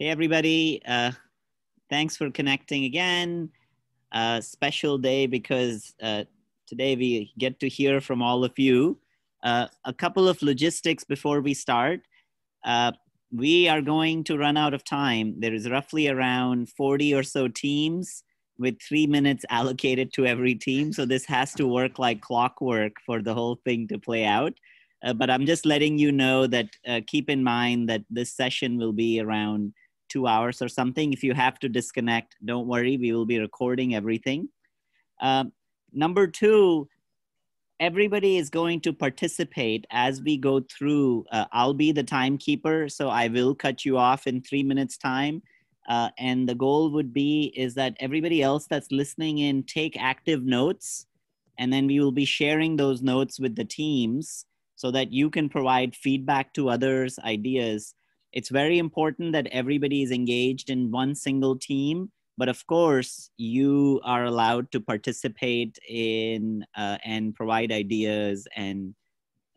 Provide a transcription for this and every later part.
Hey, everybody. Uh, thanks for connecting again. Uh, special day because uh, today we get to hear from all of you. Uh, a couple of logistics before we start. Uh, we are going to run out of time. There is roughly around 40 or so teams with three minutes allocated to every team. So this has to work like clockwork for the whole thing to play out. Uh, but I'm just letting you know that uh, keep in mind that this session will be around two hours or something. If you have to disconnect, don't worry, we will be recording everything. Um, number two, everybody is going to participate as we go through. Uh, I'll be the timekeeper, so I will cut you off in three minutes time. Uh, and the goal would be is that everybody else that's listening in take active notes, and then we will be sharing those notes with the teams so that you can provide feedback to others, ideas it's very important that everybody is engaged in one single team but of course you are allowed to participate in uh, and provide ideas and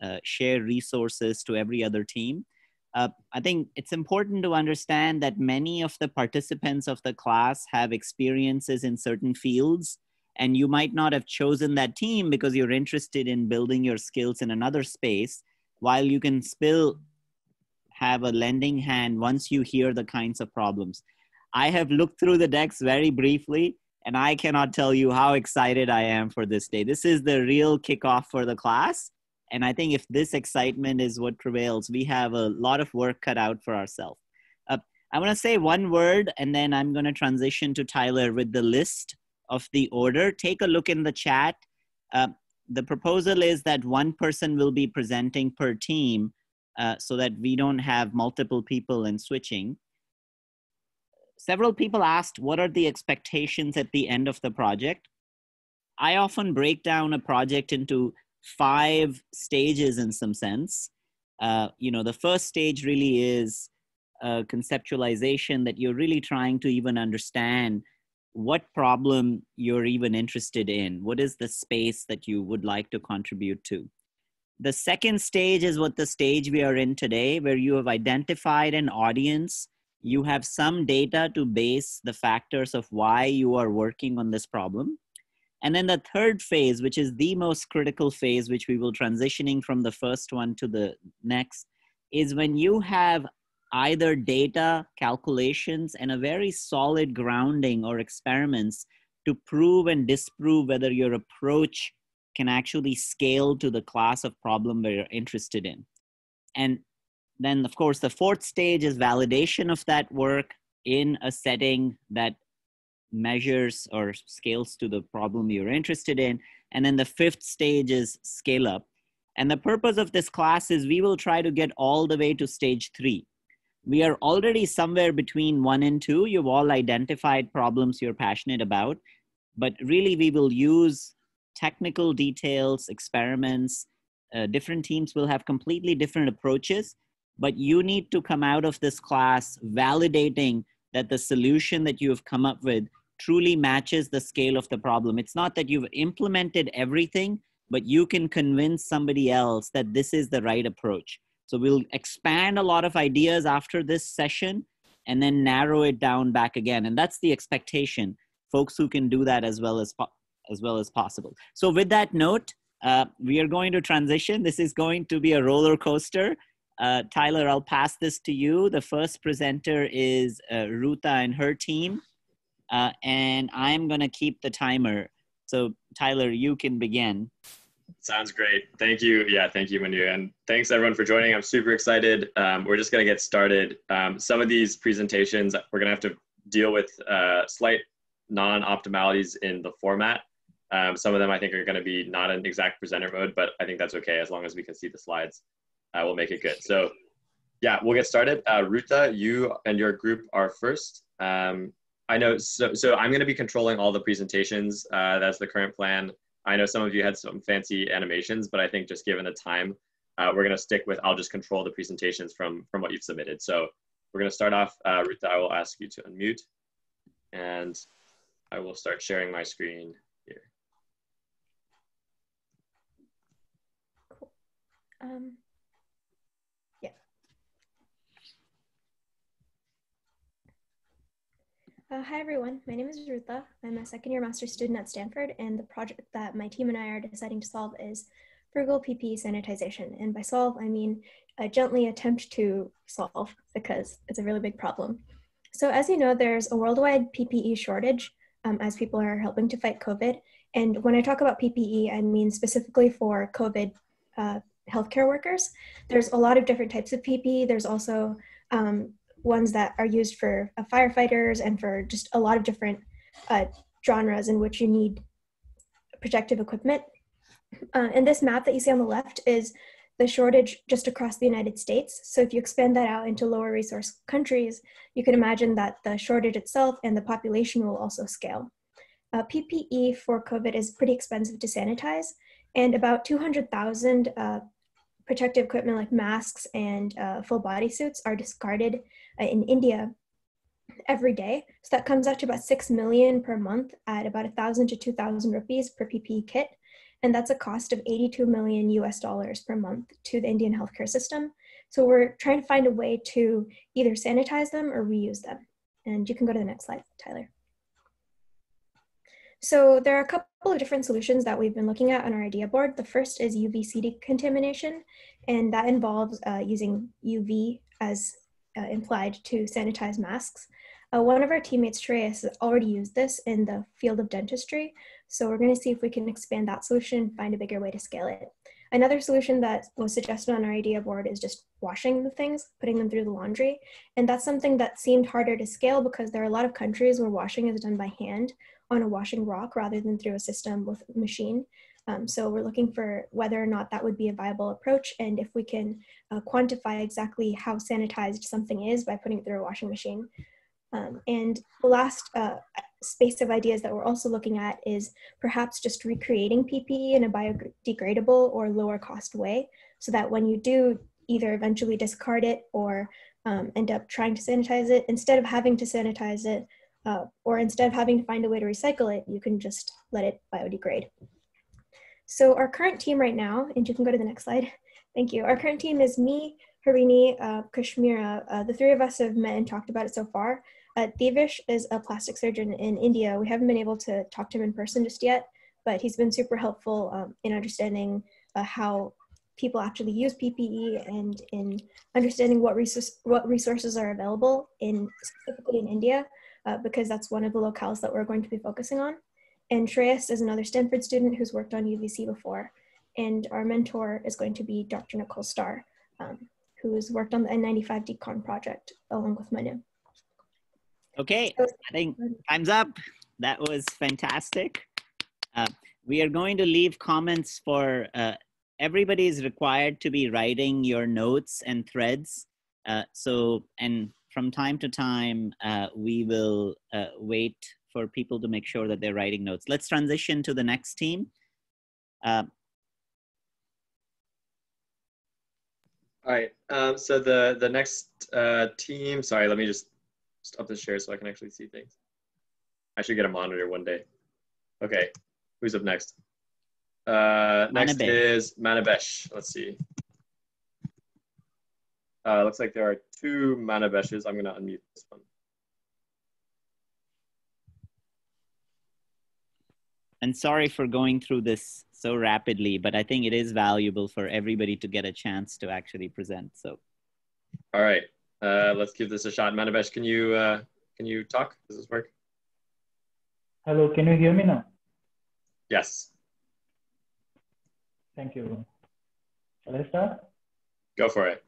uh, share resources to every other team. Uh, i think it's important to understand that many of the participants of the class have experiences in certain fields and you might not have chosen that team because you're interested in building your skills in another space. While you can still have a lending hand once you hear the kinds of problems. I have looked through the decks very briefly, and I cannot tell you how excited I am for this day. This is the real kickoff for the class. And I think if this excitement is what prevails, we have a lot of work cut out for ourselves. Uh, I want to say one word, and then I'm going to transition to Tyler with the list of the order. Take a look in the chat. Uh, the proposal is that one person will be presenting per team uh, so that we don't have multiple people in switching. Several people asked, what are the expectations at the end of the project? I often break down a project into five stages in some sense. Uh, you know, the first stage really is a conceptualization that you're really trying to even understand what problem you're even interested in. What is the space that you would like to contribute to? The second stage is what the stage we are in today, where you have identified an audience. You have some data to base the factors of why you are working on this problem. And then the third phase, which is the most critical phase, which we will transitioning from the first one to the next, is when you have either data, calculations, and a very solid grounding or experiments to prove and disprove whether your approach can actually scale to the class of problem we're interested in. And then, of course, the fourth stage is validation of that work in a setting that measures or scales to the problem you're interested in. And then the fifth stage is scale up. And the purpose of this class is we will try to get all the way to stage three. We are already somewhere between one and two. You've all identified problems you're passionate about, but really we will use technical details, experiments. Uh, different teams will have completely different approaches, but you need to come out of this class validating that the solution that you have come up with truly matches the scale of the problem. It's not that you've implemented everything, but you can convince somebody else that this is the right approach. So we'll expand a lot of ideas after this session and then narrow it down back again. And that's the expectation. Folks who can do that as well as as well as possible. So with that note, uh, we are going to transition. This is going to be a roller coaster. Uh, Tyler, I'll pass this to you. The first presenter is uh, Ruta and her team. Uh, and I'm going to keep the timer. So, Tyler, you can begin. Sounds great. Thank you. Yeah, thank you, Manu. And thanks everyone for joining. I'm super excited. Um, we're just going to get started. Um, some of these presentations, we're going to have to deal with uh, slight non-optimalities in the format. Um, some of them I think are going to be not in exact presenter mode, but I think that's okay as long as we can see the slides. Uh, we'll make it good. So yeah, we'll get started. Uh, Ruta, you and your group are first. Um, I know, so, so I'm going to be controlling all the presentations. Uh, that's the current plan. I know some of you had some fancy animations, but I think just given the time, uh, we're going to stick with, I'll just control the presentations from, from what you've submitted. So we're going to start off, uh, Ruta, I will ask you to unmute and I will start sharing my screen. Um, yeah. Uh, hi, everyone. My name is Ruta. I'm a second year master's student at Stanford, and the project that my team and I are deciding to solve is frugal PPE sanitization. And by solve, I mean uh, gently attempt to solve because it's a really big problem. So, as you know, there's a worldwide PPE shortage um, as people are helping to fight COVID. And when I talk about PPE, I mean specifically for COVID uh, healthcare workers. There's a lot of different types of PPE. There's also um, ones that are used for uh, firefighters and for just a lot of different uh, genres in which you need protective equipment. Uh, and this map that you see on the left is the shortage just across the United States. So if you expand that out into lower resource countries, you can imagine that the shortage itself and the population will also scale. Uh, PPE for COVID is pretty expensive to sanitize, and about 200,000 uh, protective equipment like masks and uh, full body suits are discarded uh, in India every day. So that comes out to about 6 million per month at about 1,000 to 2,000 rupees per PPE kit. And that's a cost of 82 million US dollars per month to the Indian healthcare system. So we're trying to find a way to either sanitize them or reuse them. And you can go to the next slide, Tyler. So there are a couple of different solutions that we've been looking at on our idea board. The first is UVC decontamination, and that involves uh, using UV as uh, implied to sanitize masks. Uh, one of our teammates, Shreyas, has already used this in the field of dentistry, so we're going to see if we can expand that solution find a bigger way to scale it. Another solution that was suggested on our idea board is just washing the things, putting them through the laundry. And that's something that seemed harder to scale because there are a lot of countries where washing is done by hand on a washing rock rather than through a system with a machine. Um, so we're looking for whether or not that would be a viable approach and if we can uh, quantify exactly how sanitized something is by putting it through a washing machine. Um, and the last uh, space of ideas that we're also looking at is perhaps just recreating PPE in a biodegradable or lower cost way so that when you do either eventually discard it or um, end up trying to sanitize it, instead of having to sanitize it, uh, or instead of having to find a way to recycle it, you can just let it biodegrade. So our current team right now, and you can go to the next slide. Thank you. Our current team is me, Harini, uh, Kashmira. Uh, the three of us have met and talked about it so far. Uh, Devish is a plastic surgeon in India. We haven't been able to talk to him in person just yet, but he's been super helpful um, in understanding uh, how people actually use PPE and in understanding what, resource, what resources are available in specifically in India, uh, because that's one of the locales that we're going to be focusing on. And Shreyas is another Stanford student who's worked on UVC before. And our mentor is going to be Dr. Nicole Starr, um, who has worked on the N95 Decon project along with Manu. Okay, I think time's up. That was fantastic. Uh, we are going to leave comments for uh, everybody is required to be writing your notes and threads. Uh, so, and from time to time, uh, we will uh, wait for people to make sure that they're writing notes. Let's transition to the next team. Uh, All right, um, so the, the next uh, team, sorry, let me just stop the share so I can actually see things. I should get a monitor one day. Okay, who's up next? Uh, next Manabesh. is Manabesh. Let's see. Uh, looks like there are two Manabeshes. I'm going to unmute this one. And sorry for going through this so rapidly, but I think it is valuable for everybody to get a chance to actually present. So, all right, uh, let's give this a shot. Manabesh, can you uh, can you talk? Does this work? Hello, can you hear me now? Yes. Thank you. Shall I start? Go for it.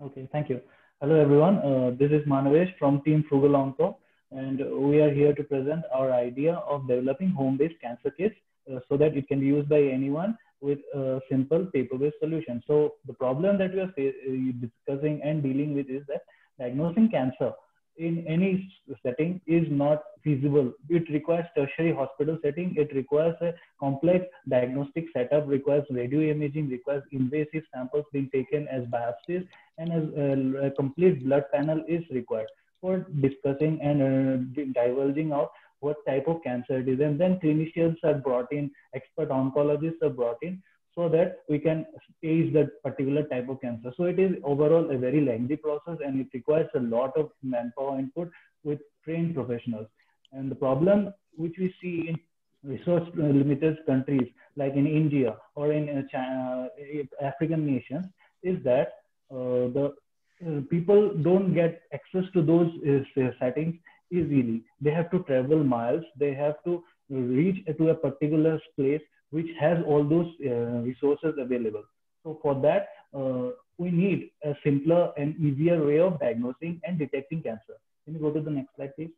Okay, thank you. Hello, everyone. Uh, this is Manavesh from Team Frugal Onco and we are here to present our idea of developing home-based cancer kits uh, so that it can be used by anyone with a simple paper-based solution. So the problem that we are uh, discussing and dealing with is that diagnosing cancer in any setting is not feasible. It requires tertiary hospital setting. It requires a complex diagnostic setup, requires radio imaging, requires invasive samples being taken as biopsies, and as a, a complete blood panel is required for discussing and uh, divulging out what type of cancer it is. And then clinicians are brought in, expert oncologists are brought in. So that we can stage that particular type of cancer. So it is overall a very lengthy process and it requires a lot of manpower input with trained professionals. And the problem which we see in resource limited countries like in India or in uh, China, uh, African nations is that uh, the uh, people don't get access to those uh, settings easily. They have to travel miles. They have to reach to a particular place which has all those uh, resources available. So for that, uh, we need a simpler and easier way of diagnosing and detecting cancer. Can you go to the next slide, please?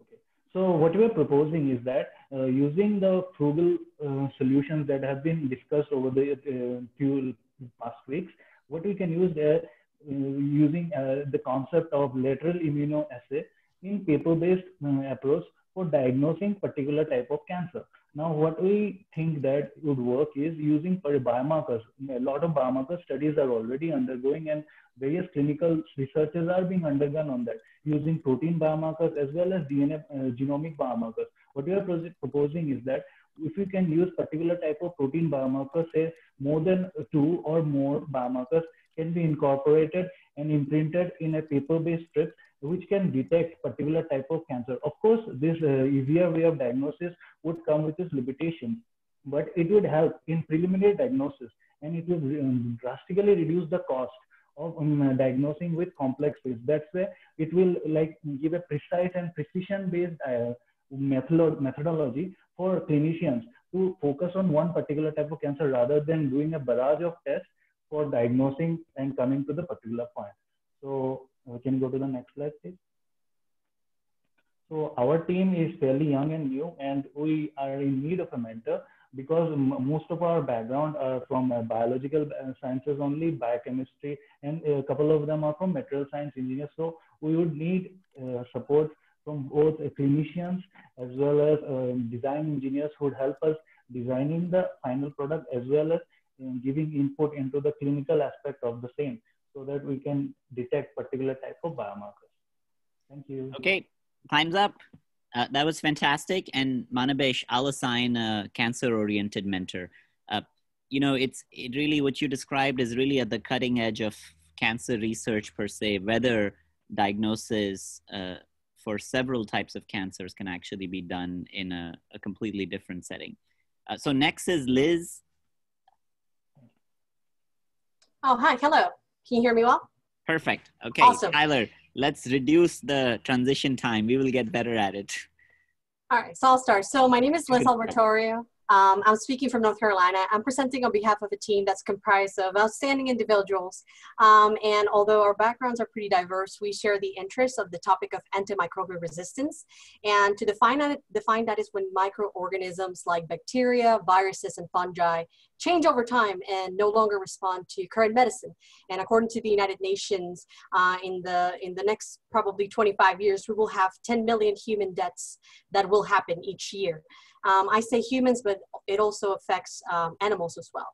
Okay. So what we are proposing is that uh, using the frugal uh, solutions that have been discussed over the uh, past weeks, what we can use there uh, using the concept of lateral immunoassay in paper-based approach for diagnosing particular type of cancer. Now, what we think that would work is using biomarkers. A lot of biomarker studies are already undergoing and various clinical researches are being undergone on that using protein biomarkers as well as DNA uh, genomic biomarkers. What we are proposing is that if we can use particular type of protein biomarkers, say more than two or more biomarkers can be incorporated and imprinted in a paper-based strip which can detect particular type of cancer. Of course, this uh, easier way of diagnosis would come with its limitations, but it would help in preliminary diagnosis and it would um, drastically reduce the cost of um, diagnosing with complex. That's why it will like give a precise and precision based uh, method methodology for clinicians to focus on one particular type of cancer rather than doing a barrage of tests for diagnosing and coming to the particular point. So we can go to the next slide, please. So our team is fairly young and new, and we are in need of a mentor because most of our background are from uh, biological uh, sciences only, biochemistry, and a couple of them are from material science engineers. So we would need uh, support from both clinicians as well as um, design engineers who would help us designing the final product as well as um, giving input into the clinical aspect of the same so that we can detect particular type of biomarkers. Thank you. Okay, time's up. Uh, that was fantastic. And Manabesh, I'll assign a cancer-oriented mentor. Uh, you know, it's it really what you described is really at the cutting edge of cancer research per se, whether diagnosis uh, for several types of cancers can actually be done in a, a completely different setting. Uh, so next is Liz. Oh, hi, hello. Can you hear me well? Perfect. Okay, awesome. Tyler, let's reduce the transition time. We will get better at it. All right, so I'll start. So my name is Liz Albertorio. Um, I'm speaking from North Carolina. I'm presenting on behalf of a team that's comprised of outstanding individuals. Um, and although our backgrounds are pretty diverse, we share the interest of the topic of antimicrobial resistance. And to define that, define that is when microorganisms like bacteria, viruses, and fungi change over time and no longer respond to current medicine. And according to the United Nations, uh, in the in the next probably 25 years, we will have 10 million human deaths that will happen each year. Um, I say humans, but it also affects um, animals as well.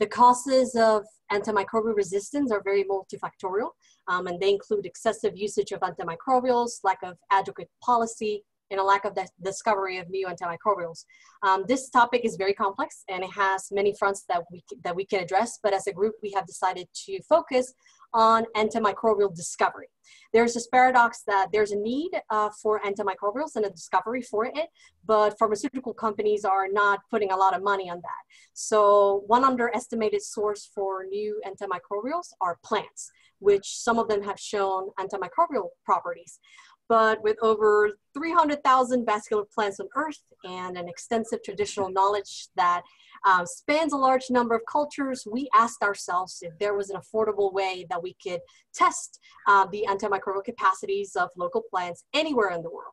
The causes of antimicrobial resistance are very multifactorial, um, and they include excessive usage of antimicrobials, lack of adequate policy, and a lack of the discovery of new antimicrobials. Um, this topic is very complex and it has many fronts that we, that we can address, but as a group, we have decided to focus on antimicrobial discovery. There's this paradox that there's a need uh, for antimicrobials and a discovery for it, but pharmaceutical companies are not putting a lot of money on that. So one underestimated source for new antimicrobials are plants, which some of them have shown antimicrobial properties. But with over 300,000 vascular plants on Earth and an extensive traditional knowledge that um, spans a large number of cultures, we asked ourselves if there was an affordable way that we could test uh, the antimicrobial capacities of local plants anywhere in the world.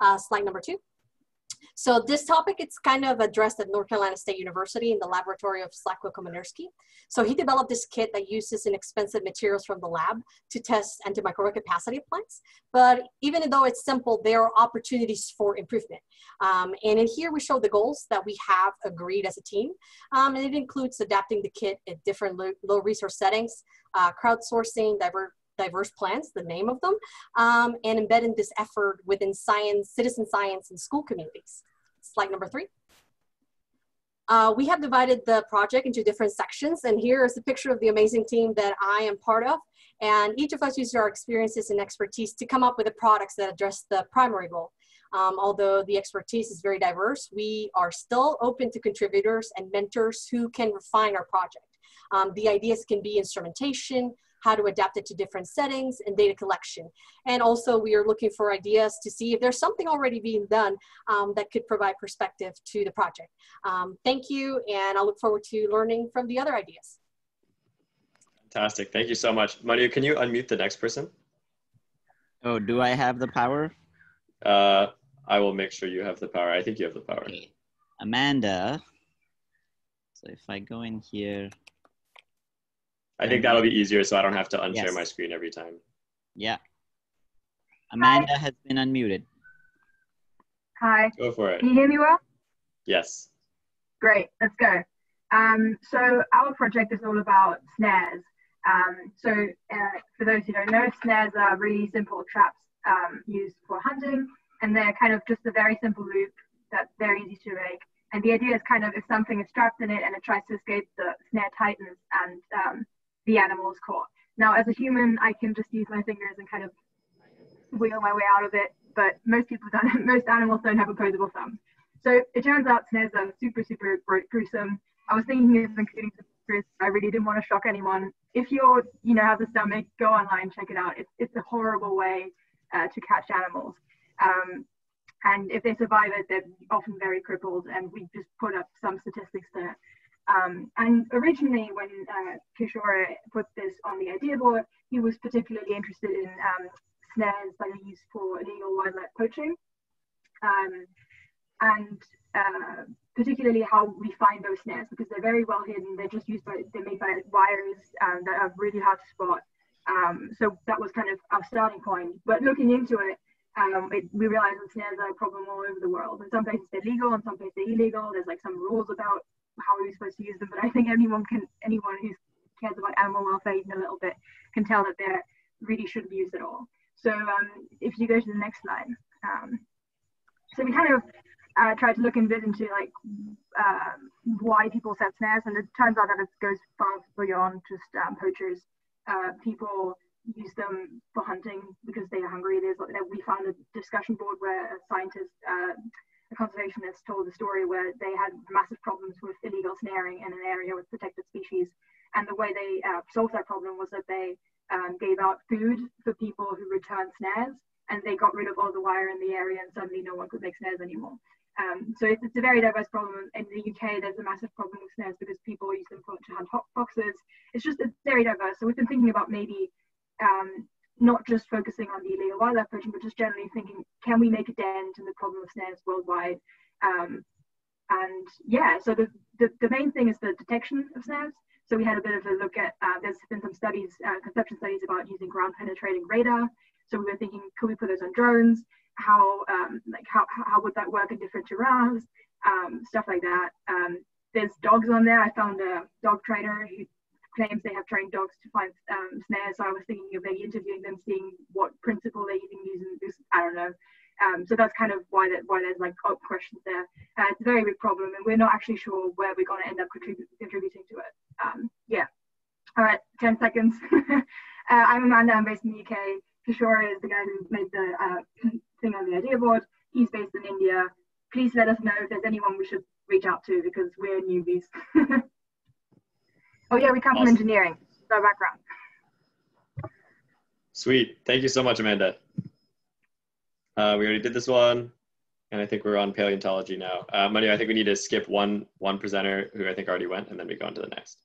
Uh, slide number two. So this topic, it's kind of addressed at North Carolina State University in the laboratory of Slavko Komarnytsky. So he developed this kit that uses inexpensive materials from the lab to test antimicrobial capacity of plants. But even though it's simple, there are opportunities for improvement. Um, and in here, we show the goals that we have agreed as a team. Um, and it includes adapting the kit at different low, low resource settings, uh, crowdsourcing, diverse diverse plants, the name of them, um, and embedding this effort within science, citizen science, and school communities. Slide number three. Uh, we have divided the project into different sections, and here is a picture of the amazing team that I am part of. And each of us used our experiences and expertise to come up with the products that address the primary goal. Um, although the expertise is very diverse, we are still open to contributors and mentors who can refine our project. Um, the ideas can be instrumentation, how to adapt it to different settings and data collection. And also we are looking for ideas to see if there's something already being done um, that could provide perspective to the project. Um, thank you, and I look forward to learning from the other ideas. Fantastic, thank you so much. Manu, can you unmute the next person? Oh, do I have the power? Uh, I will make sure you have the power. I think you have the power. Okay. Amanda. So if I go in here, I think that'll be easier so I don't have to unshare yes. my screen every time. Yeah. Amanda Hi. has been unmuted. Hi. Go for it. Can you hear me well? Yes. Great, let's go. Um, so our project is all about snares. Um, so uh, for those who don't know, snares are really simple traps um, used for hunting, and they're kind of just a very simple loop that's very easy to make. And the idea is kind of if something is trapped in it and it tries to escape, the snare tightens and um, the animal is caught. Now, as a human, I can just use my fingers and kind of wheel my way out of it, but most people don't, most animals don't have opposable thumbs. So it turns out snares are super, super gruesome. I was thinking of including Chris. I really didn't want to shock anyone. If you're, you know, have the stomach, go online, check it out. It's, it's a horrible way uh, to catch animals. Um, and if they survive it, they're often very crippled. And we just put up some statistics there. Um, and originally, when uh, Kishore put this on the idea board, he was particularly interested in um, snares that are used for illegal wildlife poaching, um, and uh, particularly how we find those snares because they're very well hidden. They're just used by they're made by wires um, that are really hard to spot. Um, so that was kind of our starting point. But looking into it, um, it, we realized that snares are a problem all over the world. In some places they're legal, in some places they're illegal. There's like some rules about how are we supposed to use them. But I think anyone can, anyone who cares about animal welfare even a little bit, can tell that they really shouldn't be used at all. So um, if you go to the next slide, um, so we kind of uh, tried to look in bit into like uh, why people set snares, and it turns out that it goes far beyond just um, poachers. Uh, people use them for hunting because they are hungry. There's we found a discussion board where scientists uh, a conservationist told a story where they had massive problems with illegal snaring in an area with protected species. And the way they uh, solved that problem was that they um, gave out food for people who returned snares and they got rid of all the wire in the area and suddenly no one could make snares anymore. Um, so it's, it's, a very diverse problem. In the UK, there's a massive problem with snares because people use them for, to hunt foxes. It's just it's very diverse. So we've been thinking about maybe um, not just focusing on the illegal wildlife poaching, but just generally thinking, can we make a dent in the problem of snares worldwide? Um, and yeah, so the, the, the, main thing is the detection of snares. So we had a bit of a look at, uh, there's been some studies, uh, conception studies about using ground penetrating radar. So we were thinking, could we put those on drones? How, um, like how, how would that work in different terrains? Um, stuff like that. Um, there's dogs on there. I found a dog trainer who claims they have trained dogs to find um, snares. So I was thinking of maybe interviewing them, seeing what principle they're even using. This, I don't know. Um, so that's kind of why that why there's like questions there. Uh, it's a very big problem, and we're not actually sure where we're going to end up contrib- contributing to it. Um, yeah. All right, 10 seconds. uh, I'm Amanda. I'm based in the UK. Kishore is the guy who made the uh, thing on the idea board. He's based in India. Please let us know if there's anyone we should reach out to because we're newbies. Oh yeah, we come awesome. from engineering. It's Our background. Sweet. Thank you so much, Amanda. Uh, we already did this one, and I think we're on paleontology now. Uh, Manu, I think we need to skip one one presenter who I think already went, and then we go on to the next.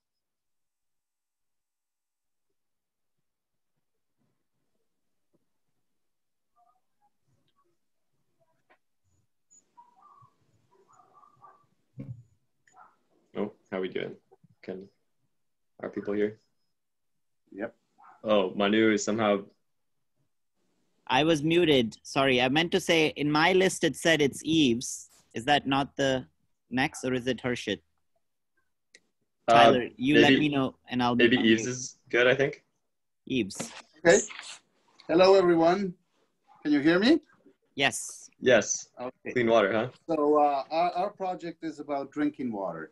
Oh, how are we doing? Can are people here? Yep. Oh, Manu is somehow. I was muted. Sorry, I meant to say in my list it said it's Eves. Is that not the next, or is it Harshit? Uh, Tyler, you maybe, let me know, and I'll. Maybe Eves is good. I think. Eves. Okay. Hello, everyone. Can you hear me? Yes. Yes. Okay. Clean water, huh? So uh, our, our project is about drinking water.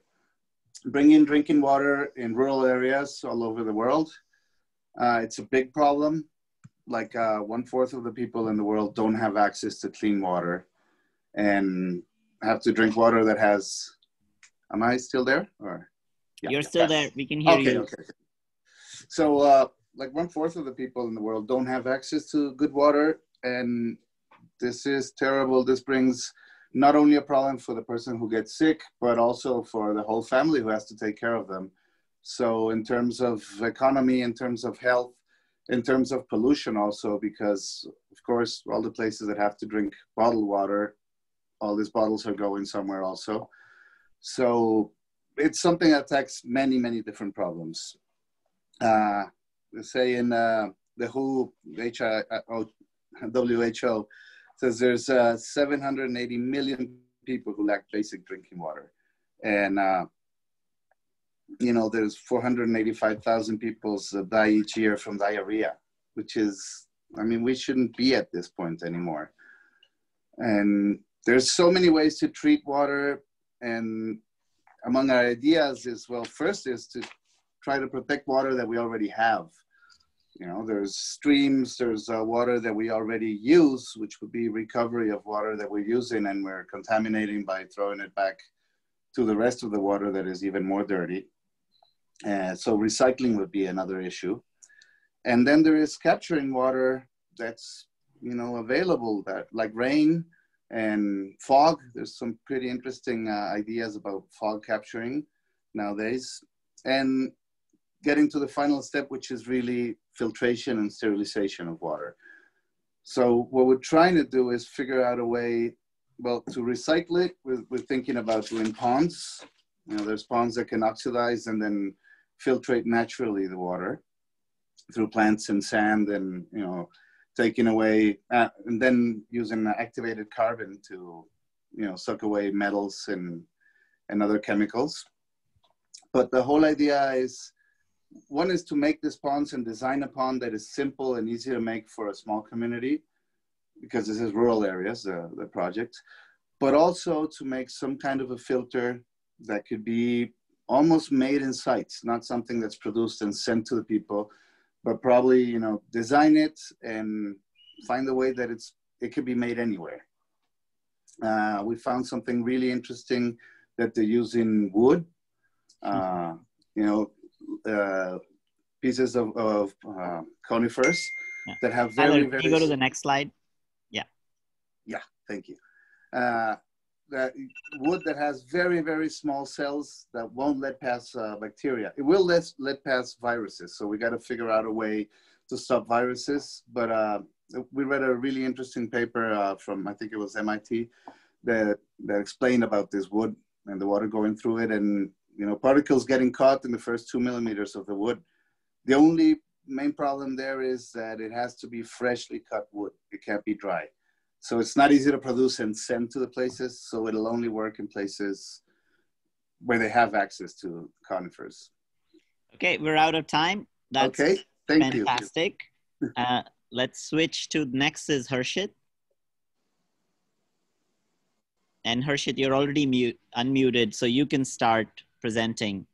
Bring in drinking water in rural areas all over the world. Uh, it's a big problem. Like uh, one fourth of the people in the world don't have access to clean water and have to drink water that has. Am I still there? Or yeah. you're still there? We can hear okay, you. Okay. So, uh, like one fourth of the people in the world don't have access to good water, and this is terrible. This brings not only a problem for the person who gets sick, but also for the whole family who has to take care of them. So, in terms of economy, in terms of health, in terms of pollution, also, because of course, all the places that have to drink bottled water, all these bottles are going somewhere also. So, it's something that attacks many, many different problems. Uh, say in uh, the WHO, WHO says there's uh, 780 million people who lack basic drinking water. And, uh, you know, there's 485,000 people die each year from diarrhea, which is, I mean, we shouldn't be at this point anymore. And there's so many ways to treat water. And among our ideas is, well, first is to try to protect water that we already have you know, there's streams, there's uh, water that we already use, which would be recovery of water that we're using and we're contaminating by throwing it back to the rest of the water that is even more dirty. Uh, so recycling would be another issue. And then there is capturing water that's, you know, available that like rain and fog. There's some pretty interesting uh, ideas about fog capturing nowadays. And getting to the final step, which is really filtration and sterilization of water. So what we're trying to do is figure out a way, well, to recycle it. We're, we're thinking about doing ponds. You know, there's ponds that can oxidize and then filtrate naturally the water through plants and sand and, you know, taking away, uh, and then using activated carbon to, you know, suck away metals and, and other chemicals. But the whole idea is one is to make this ponds and design a pond that is simple and easy to make for a small community because this is rural areas, uh, the project, but also to make some kind of a filter that could be almost made in sites, not something that's produced and sent to the people, but probably, you know, design it and find a way that it's, it could be made anywhere. Uh, we found something really interesting that they're using wood. Uh, you know, uh, pieces of, of uh, conifers yeah. that have very, Tyler, very. Can you go to the next slide? Yeah. Yeah, thank you. Uh, that wood that has very, very small cells that won't let pass uh, bacteria. It will let, let pass viruses. So we got to figure out a way to stop viruses. But uh, we read a really interesting paper uh, from, I think it was MIT, that, that explained about this wood and the water going through it. And you know, particles getting caught in the first two millimeters of the wood. The only main problem there is that it has to be freshly cut wood. It can't be dry. So it's not easy to produce and send to the places. So it'll only work in places where they have access to conifers. Okay, we're out of time. That's okay, thank fantastic. you. uh, let's switch to next is Harshit. And Harshit, you're already mute, unmuted, so you can start presenting.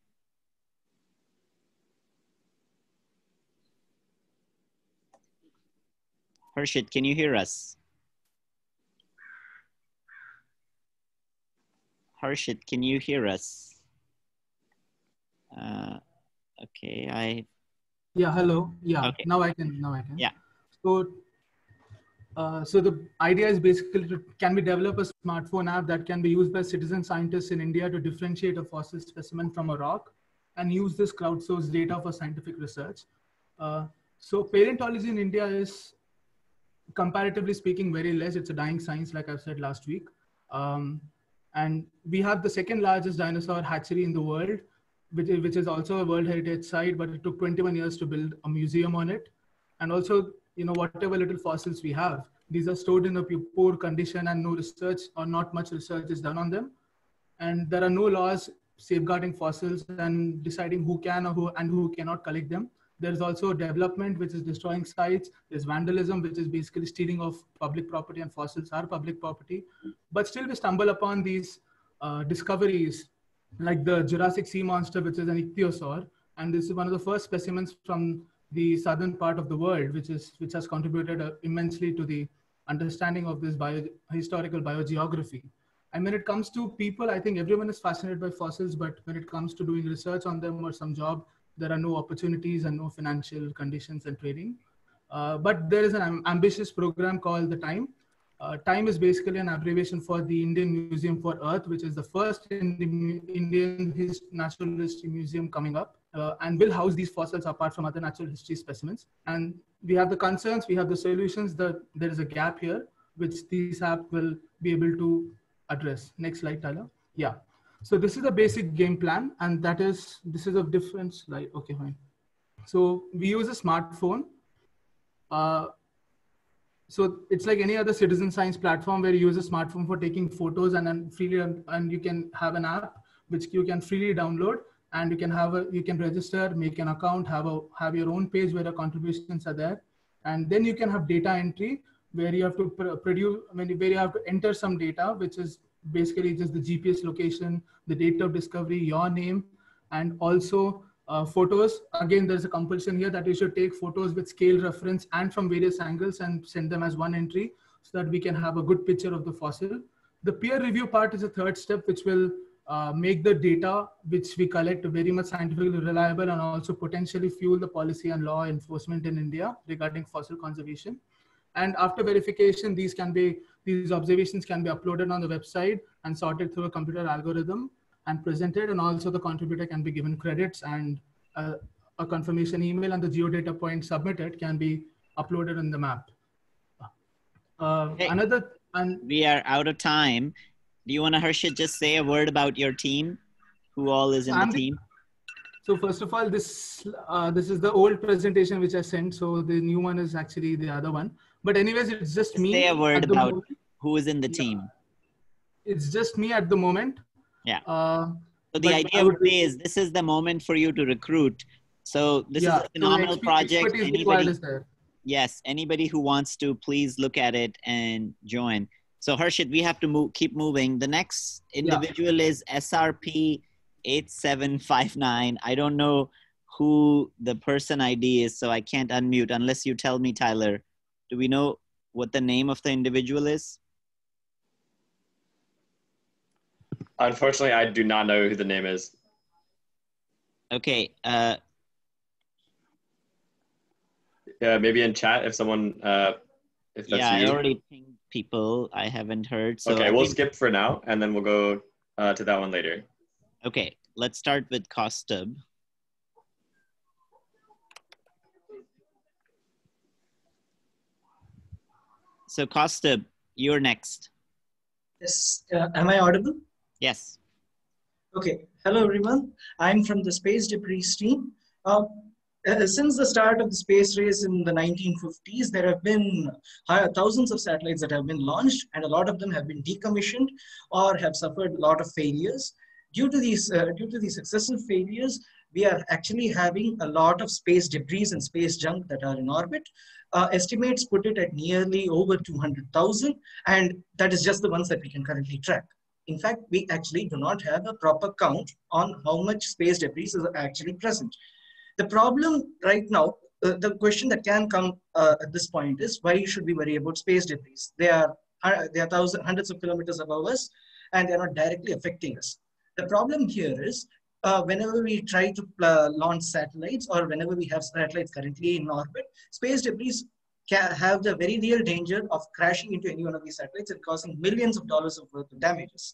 Harshit, can you hear us? Harshit, can you hear us? Uh, okay, I. Yeah, hello. Yeah, okay. now I can. Now I can. Yeah. So uh, so the idea is basically to, can we develop a smartphone app that can be used by citizen scientists in India to differentiate a fossil specimen from a rock and use this crowdsourced data for scientific research. Uh, so paleontology in India is comparatively speaking very less. It's a dying science, like I've said last week. Um, and we have the second largest dinosaur hatchery in the world, which is, which is also a World Heritage Site, but it took 21 years to build a museum on it. And also you know, whatever little fossils we have, these are stored in a poor condition and no research or not much research is done on them. And there are no laws safeguarding fossils and deciding who can or who and who cannot collect them. There's also development, which is destroying sites. There's vandalism, which is basically stealing of public property and fossils are public property. But still we stumble upon these uh, discoveries like the Jurassic sea monster, which is an ichthyosaur. And this is one of the first specimens from the southern part of the world, which is which has contributed uh, immensely to the understanding of this bio, historical biogeography. And when it comes to people, I think everyone is fascinated by fossils, but when it comes to doing research on them or some job, there are no opportunities and no financial conditions and training. Uh, but there is an ambitious program called the TIME. Uh, TIME is basically an abbreviation for the Indian Museum for Earth, which is the first Indian Hist Natural History Museum coming up uh, and will house these fossils apart from other natural history specimens. And we have the concerns, we have the solutions, that there is a gap here, which these app will be able to address. Next slide, Tyler. Yeah. So this is the basic game plan, and that is, this is a different slide. Okay, fine. So we use a smartphone. Uh, so it's like any other citizen science platform where you use a smartphone for taking photos and then freely, and you can have an app which you can freely download and you can have a you can register make an account have a have your own page where the contributions are there. And then you can have data entry where you have to pr produce when you, where you have to enter some data which is basically just the gps location the date of discovery your name and also uh, photos. Again there's a compulsion here that you should take photos with scale reference and from various angles and send them as one entry so that we can have a good picture of the fossil. The peer review part is a third step which will uh, make the data which we collect very much scientifically reliable and also potentially fuel the policy and law enforcement in India regarding fossil conservation. And after verification, these can be these observations can be uploaded on the website and sorted through a computer algorithm and presented. And also the contributor can be given credits and uh, a confirmation email and the geodata point submitted can be uploaded in the map. Uh, hey, another and we are out of time. Do you want to, Harshit, just say a word about your team? Who all is in I'm the team? So first of all, this uh, this is the old presentation which I sent. So the new one is actually the other one. But anyways, it's just, just me. Say a word about moment. who is in the team. Yeah. It's just me at the moment. Yeah. Uh, so the idea would be is this is the moment for you to recruit. So this yeah, is a phenomenal so project. Anybody, yes, anybody who wants to, please look at it and join. So Harshit, we have to move, keep moving. The next individual yeah. is SRP 8759. I don't know who the person ID is, so I can't unmute unless you tell me, Tyler. Do we know what the name of the individual is? Unfortunately, I do not know who the name is. Okay. Uh, yeah, maybe in chat if someone, uh, if that's yeah, you. I already pinged people I haven't heard. So okay, I we'll think... skip for now, and then we'll go uh, to that one later. Okay, let's start with Kaustubh. So Kaustubh, you're next. Yes, uh, am I audible? Yes. Okay, hello everyone. I'm from the Space Debris team. Uh, uh, since the start of the space race in the 1950s, there have been thousands of satellites that have been launched, and a lot of them have been decommissioned or have suffered a lot of failures. Due to these, uh, due to these successive failures, we are actually having a lot of space debris and space junk that are in orbit. Uh, estimates put it at nearly over 200,000, and that is just the ones that we can currently track. In fact, we actually do not have a proper count on how much space debris is actually present. The problem right now, uh, the question that can come uh, at this point is why should we worry about space debris? They are they are thousands, hundreds of kilometers above us, and they are not directly affecting us. The problem here is uh, whenever we try to uh, launch satellites or whenever we have satellites currently in orbit, space debris can have the very real danger of crashing into any one of these satellites and causing millions of dollars of worth of damages.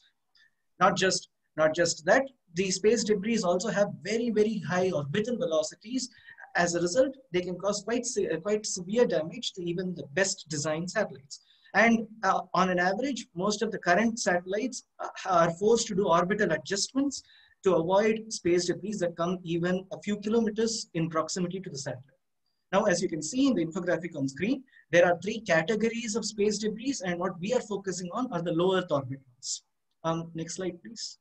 Not just, not just that, the space debris also have very, very high orbital velocities. As a result, they can cause quite, uh, quite severe damage to even the best designed satellites. And uh, on an average, most of the current satellites uh, are forced to do orbital adjustments to avoid space debris that come even a few kilometers in proximity to the satellite. Now, as you can see in the infographic on screen, there are three categories of space debris, and what we are focusing on are the low Earth orbit ones. Um, next slide, please.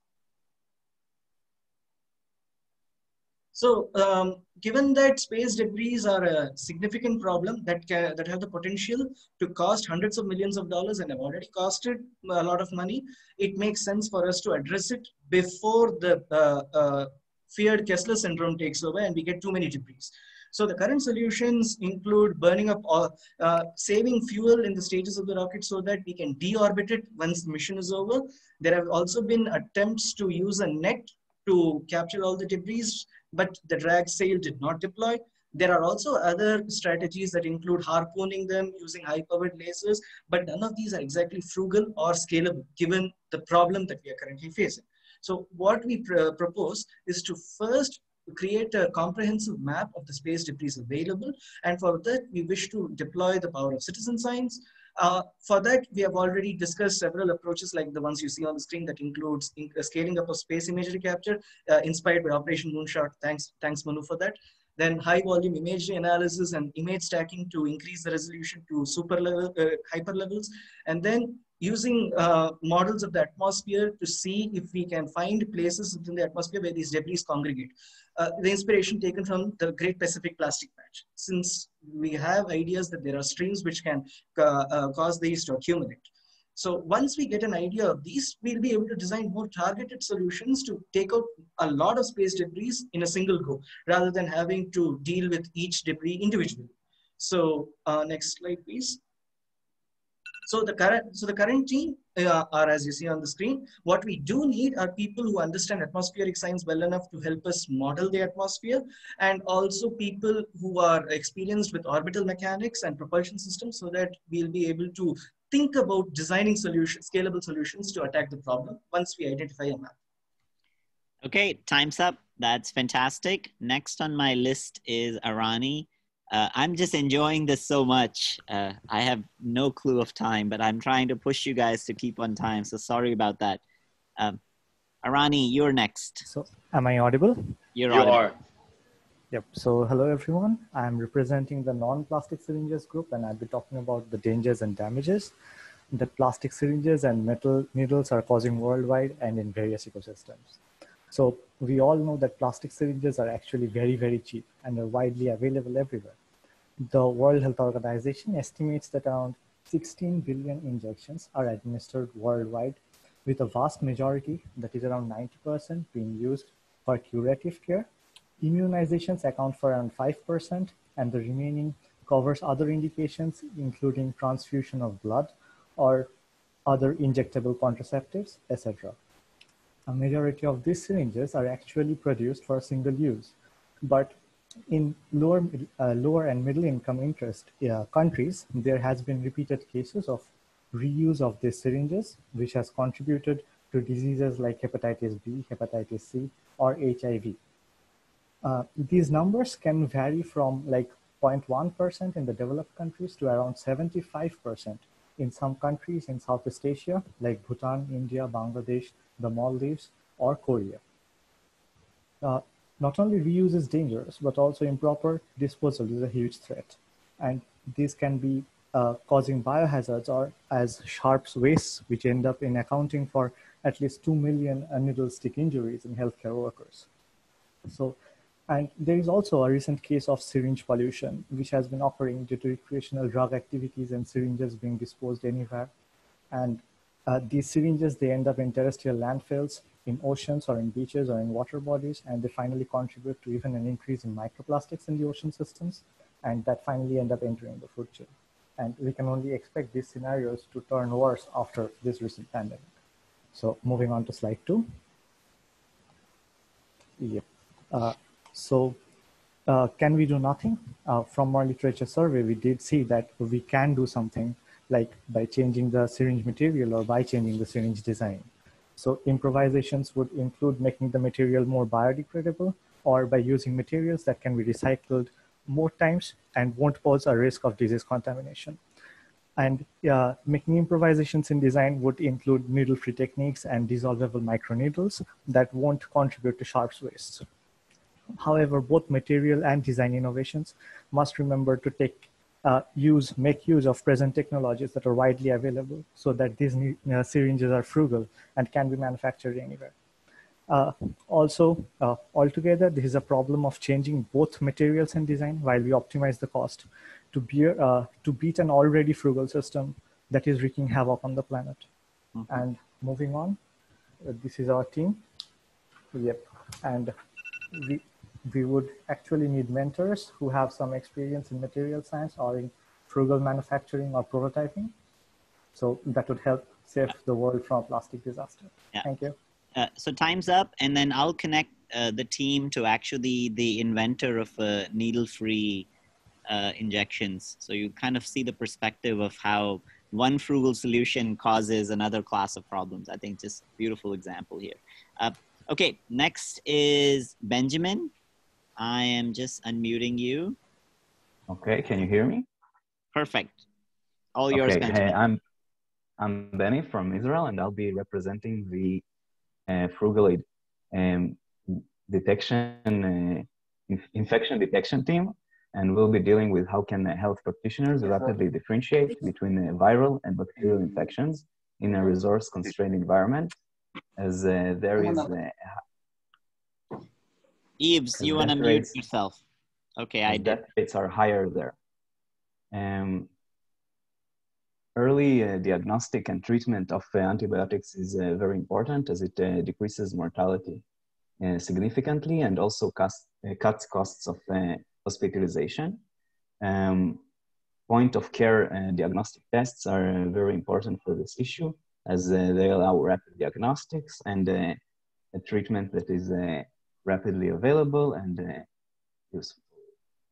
So um, given that space debris are a significant problem that, can, that have the potential to cost hundreds of millions of dollars and have already costed a lot of money, it makes sense for us to address it before the uh, uh, feared Kessler syndrome takes over and we get too many debris. So the current solutions include burning up or uh, saving fuel in the stages of the rocket so that we can deorbit it once the mission is over. There have also been attempts to use a net to capture all the debris, but the drag sail did not deploy. There are also other strategies that include harpooning them using high-powered lasers, but none of these are exactly frugal or scalable given the problem that we are currently facing. So what we pr propose is to first create a comprehensive map of the space debris available. And for that, we wish to deploy the power of citizen science. Uh, for that, we have already discussed several approaches like the ones you see on the screen that includes in, uh, scaling up of space imagery capture, uh, inspired by Operation Moonshot. Thanks, thanks Manu for that. Then high volume imagery analysis and image stacking to increase the resolution to super level, uh, hyper levels. And then using uh, models of the atmosphere to see if we can find places within the atmosphere where these debris congregate. Uh, the inspiration taken from the Great Pacific Plastic Patch, since we have ideas that there are streams which can uh, uh, cause these to accumulate. So once we get an idea of these, we'll be able to design more targeted solutions to take out a lot of space debris in a single go, rather than having to deal with each debris individually. So uh, next slide, please. So the current, so the current team uh, are as you see on the screen. What we do need are people who understand atmospheric science well enough to help us model the atmosphere, and also people who are experienced with orbital mechanics and propulsion systems, so that we'll be able to think about designing solutions, scalable solutions to attack the problem once we identify a map. Okay, time's up. That's fantastic. Next on my list is Arani. Uh, I'm just enjoying this so much. Uh, I have no clue of time, but I'm trying to push you guys to keep on time. So sorry about that. Um, Arani, you're next. So, am I audible? You're you audible. are. Yep. So, hello everyone. I'm representing the non-plastic syringes group, and I'll be talking about the dangers and damages that plastic syringes and metal needles are causing worldwide and in various ecosystems. So, we all know that plastic syringes are actually very, very cheap and are widely available everywhere the World Health Organization estimates that around 16 billion injections are administered worldwide, with a vast majority, that is around 90%, being used for curative care. Immunizations account for around 5%, and the remaining covers other indications, including transfusion of blood or other injectable contraceptives, etc. A majority of these syringes are actually produced for single use, but in lower, uh, lower and middle income interest uh, countries, there has been repeated cases of reuse of these syringes, which has contributed to diseases like hepatitis B, hepatitis C, or HIV. Uh, these numbers can vary from like 0.1% in the developed countries to around 75% in some countries in Southeast Asia, like Bhutan, India, Bangladesh, the Maldives, or Korea. Uh, not only reuse is dangerous, but also improper disposal is a huge threat. And these can be uh, causing biohazards or as sharps wastes, which end up in accounting for at least 2 million needle stick injuries in healthcare workers. So, and there is also a recent case of syringe pollution, which has been occurring due to recreational drug activities and syringes being disposed anywhere. And uh, these syringes, they end up in terrestrial landfills in oceans or in beaches or in water bodies, and they finally contribute to even an increase in microplastics in the ocean systems, and that finally end up entering the food chain. And we can only expect these scenarios to turn worse after this recent pandemic. So moving on to slide two. Yeah. Uh, so uh, can we do nothing? Uh, from our literature survey, we did see that we can do something like by changing the syringe material or by changing the syringe design. So improvisations would include making the material more biodegradable or by using materials that can be recycled more times and won't pose a risk of disease contamination. And uh, making improvisations in design would include needle-free techniques and dissolvable microneedles that won't contribute to sharps waste. However, both material and design innovations must remember to take uh, use, make use of present technologies that are widely available so that these uh, syringes are frugal and can be manufactured anywhere. Uh, also, uh, altogether, this is a problem of changing both materials and design while we optimize the cost to, bear, uh, to beat an already frugal system that is wreaking havoc on the planet. Mm -hmm. And moving on, uh, this is our team. Yep. And we, we would actually need mentors who have some experience in material science or in frugal manufacturing or prototyping. So that would help save the world from a plastic disaster. Yeah. Thank you. Uh, so time's up, and then I'll connect uh, the team to actually the inventor of uh, needle-free uh, injections. So you kind of see the perspective of how one frugal solution causes another class of problems. I think just beautiful example here. Uh, okay, next is Benjamin. I am just unmuting you. Okay, can you hear me? Perfect. All yours, okay. Hey, I'm I'm Benny from Israel, and I'll be representing the uh, frugal um, detection uh, infection detection team and we'll be dealing with how can health practitioners rapidly differentiate between viral and bacterial infections in a resource constrained environment as uh, there is uh, Eves, you want to mute yourself. Okay, I did. Death rates are higher there. Um, early uh, diagnostic and treatment of uh, antibiotics is uh, very important as it uh, decreases mortality uh, significantly and also cost, uh, cuts costs of hospitalization. Um, point of care uh, diagnostic tests are very important for this issue as they allow rapid diagnostics and uh, a treatment that is uh, rapidly available and uh, useful.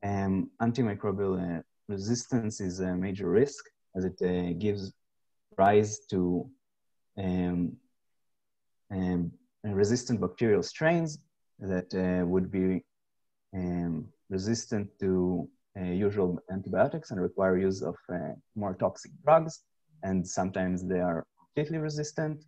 Um, antimicrobial resistance is a major risk as it gives rise to um, um, resistant bacterial strains that would be um, resistant to uh, usual antibiotics and require use of uh, more toxic drugs. And sometimes they are completely resistant.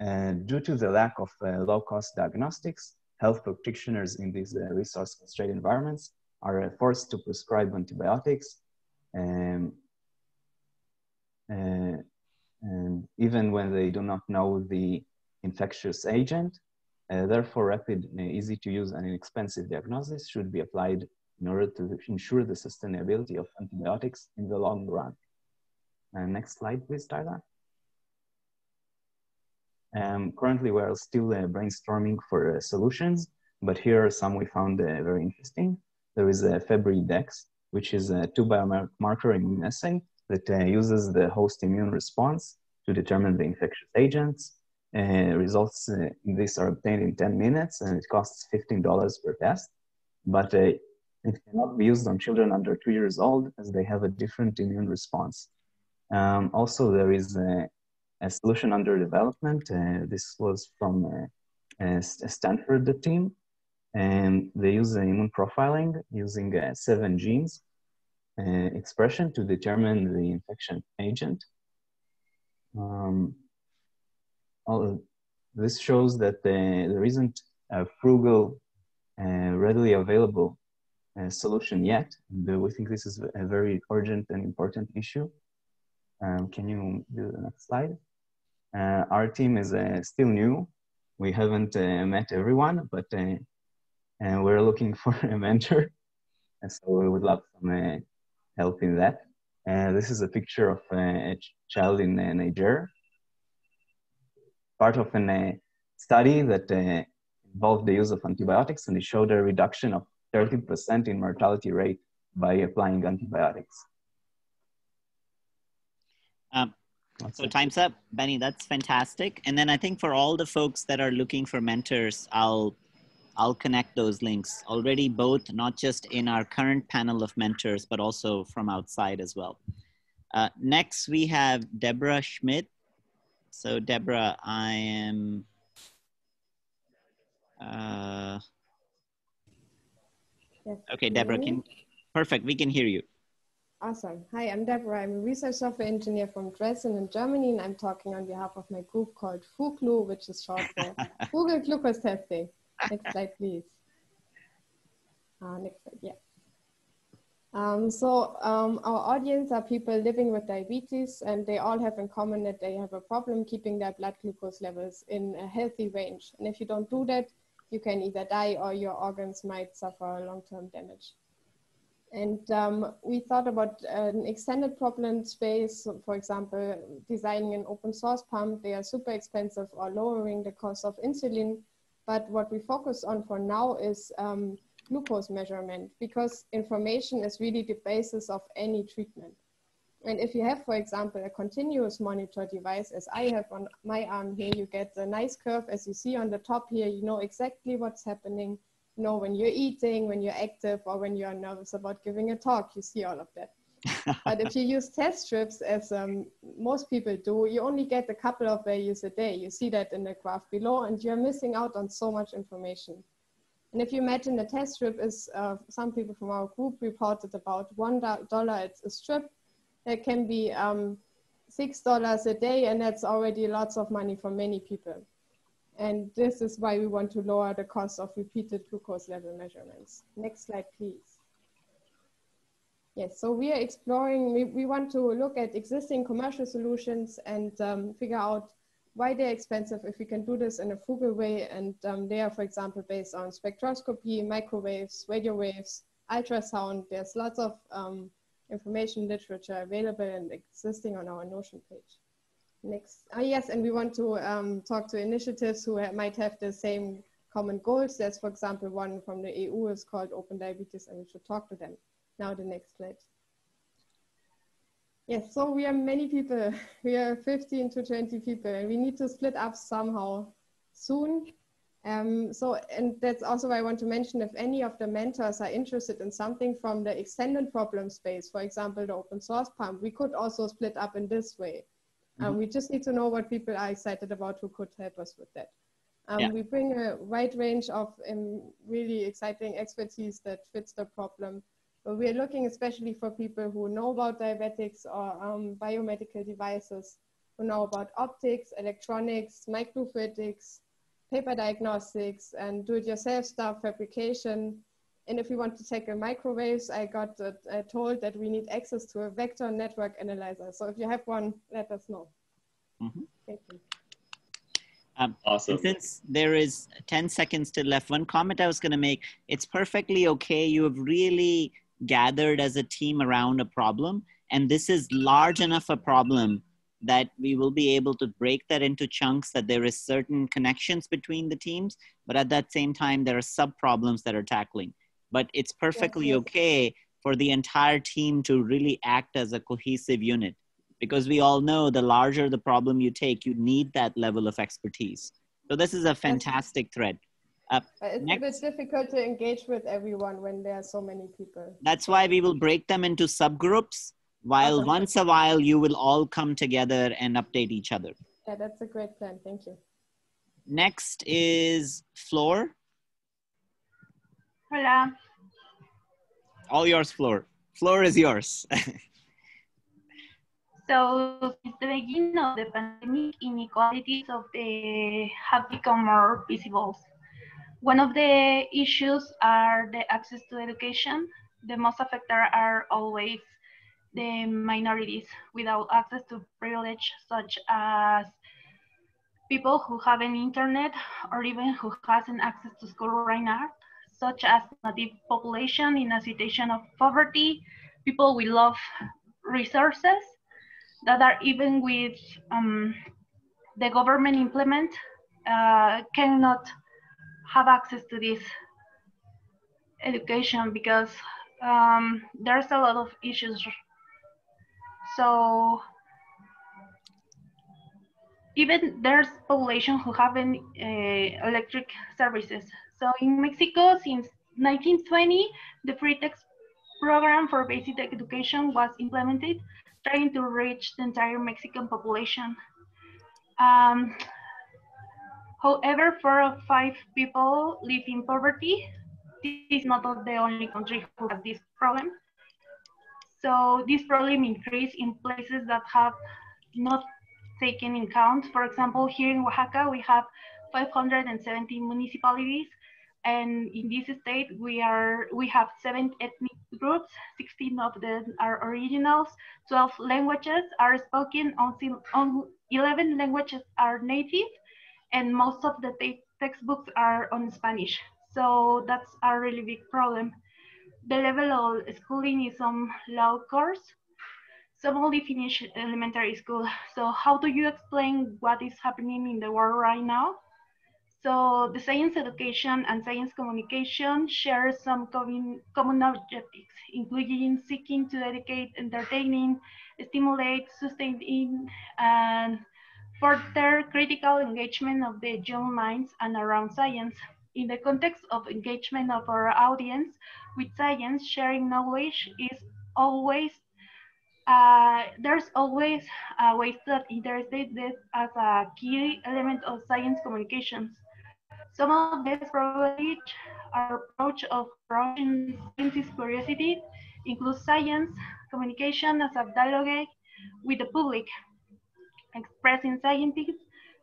And due to the lack of uh, low cost diagnostics, health practitioners in these uh, resource constrained environments are uh, forced to prescribe antibiotics. Um, uh, and even when they do not know the infectious agent, uh, therefore, rapid, easy to use and inexpensive diagnosis should be applied in order to ensure the sustainability of antibiotics in the long run. Uh, next slide, please, Tyler. Um, currently, we're still uh, brainstorming for uh, solutions, but here are some we found uh, very interesting. There is a FebriDx, which is a two biomarker immune assay that uses the host immune response to determine the infectious agents uh, results uh, this are obtained in 10 minutes and it costs $15 per test. But uh, it cannot be used on children under two years old as they have a different immune response. Um, also, there is a, a, solution under development. Uh, this was from uh, a, Stanford team. And they use immune profiling using uh, seven genes expression to determine the infection agent. Um, this shows that there isn't a frugal, uh, readily available uh, solution yet. We think this is a very urgent and important issue. Um, can you do the next slide? Uh, our team is uh, still new. We haven't uh, met everyone, but uh, uh, we're looking for a mentor. And so we would love some uh, help in that. this is a picture of a child in Niger part of a study that involved the use of antibiotics, and it showed a reduction of 30% in mortality rate by applying antibiotics. So it. time's up, Benny. That's fantastic. And then I think for all the folks that are looking for mentors, I'll I'll connect those links already, both not just in our current panel of mentors, but also from outside as well. Uh, next, we have Deborah Schmidt, so Deborah, I am. Uh, yes, okay, Deborah, can perfect. We can hear you. Awesome. Hi, I'm Deborah. I'm a research software engineer from Dresden in Germany, and I'm talking on behalf of my group called FUGLU, which is short for Frugal Glucose Testing. Next slide, please. Uh, next slide, yeah. Um, so um, our audience are people living with diabetes and they all have in common that they have a problem keeping their blood glucose levels in a healthy range. And if you don't do that, you can either die or your organs might suffer long-term damage. And um, we thought about an extended problem space, for example, designing an open source pump. They are super expensive or lowering the cost of insulin. But what we focus on for now is um, glucose measurement because information is really the basis of any treatment. And if you have, for example, a continuous monitor device, as I have on my arm here, you get a nice curve as you see on the top here, you know exactly what's happening know when you're eating, when you're active, or when you're nervous about giving a talk. You see all of that. but if you use test strips, as um, most people do, you only get a couple of values a day. You see that in the graph below, and you're missing out on so much information. And if you imagine the test strip is, uh, some people from our group reported about one dollar it's a strip, that can be um, six dollars a day, and that's already lots of money for many people. And this is why we want to lower the cost of repeated glucose level measurements. Next slide, please. Yes, so we are exploring, we, we want to look at existing commercial solutions and um, figure out why they're expensive if we can do this in a frugal way. And um, they are, for example, based on spectroscopy, microwaves, radio waves, ultrasound. There's lots of um, information literature available and existing on our Notion page. Next, uh, yes, and we want to um, talk to initiatives who ha might have the same common goals. There's, for example, one from the EU is called Open Diabetes, and we should talk to them. Now the next slide. Yes, so we are many people. We are 15 to 20 people, and we need to split up somehow soon. Um, so, and that's also why I want to mention if any of the mentors are interested in something from the extended problem space, for example, the open source pump, we could also split up in this way. Um, we just need to know what people are excited about who could help us with that. Um, yeah. We bring a wide range of um, really exciting expertise that fits the problem. But we're looking especially for people who know about diabetics or um, biomedical devices, who know about optics, electronics, microfluidics, paper diagnostics, and do-it-yourself stuff, fabrication. And if we want to tackle microwaves, I got uh, told that we need access to a vector network analyzer. So if you have one, let us know. Mm -hmm. Thank you. Um, awesome. since there is 10 seconds still left, one comment I was going to make, it's perfectly okay. You have really gathered as a team around a problem. And this is large enough a problem that we will be able to break that into chunks that there is certain connections between the teams. But at that same time, there are sub problems that are tackling but it's perfectly okay for the entire team to really act as a cohesive unit. Because we all know the larger the problem you take you need that level of expertise. So this is a fantastic thread uh, it's next, a bit difficult to engage with everyone when there are so many people. That's why we will break them into subgroups while once a while you will all come together and update each other. Yeah that's a great plan. Thank you. Next is Floor Hola. All yours, Floor. Floor is yours. so since the beginning of the pandemic, inequalities of the have become more visible. One of the issues are the access to education. The most affected are always the minorities without access to privilege, such as people who have an internet or even who hasn't access to school right now such as native population in a situation of poverty, people with low resources that are even with um, the government implement uh, cannot have access to this education because um, there's a lot of issues. So even there's population who haven't uh, electric services. So in Mexico, since 1920, the free text program for basic education was implemented, trying to reach the entire Mexican population. Um, however, four of five people live in poverty. This is not the only country who has this problem. So this problem increased in places that have not taken in count. For example, here in Oaxaca, we have 570 municipalities And in this state, we are we have seven ethnic groups. 16 of them are originals. 12 languages are spoken. On 11 languages are native, and most of the te textbooks are on Spanish. So that's a really big problem. The level of schooling is on low course. Some only finish elementary school. So how do you explain what is happening in the world right now? So the science education and science communication share some common, common objectives, including seeking to educate, entertaining, stimulate, sustain, and further critical engagement of the young minds and around science. In the context of engagement of our audience with science, sharing knowledge is always, uh, there's always a way that interested this as a key element of science communications. Some of these probably our approach of approaching science curiosity includes science, communication as a dialogue with the public, expressing scientific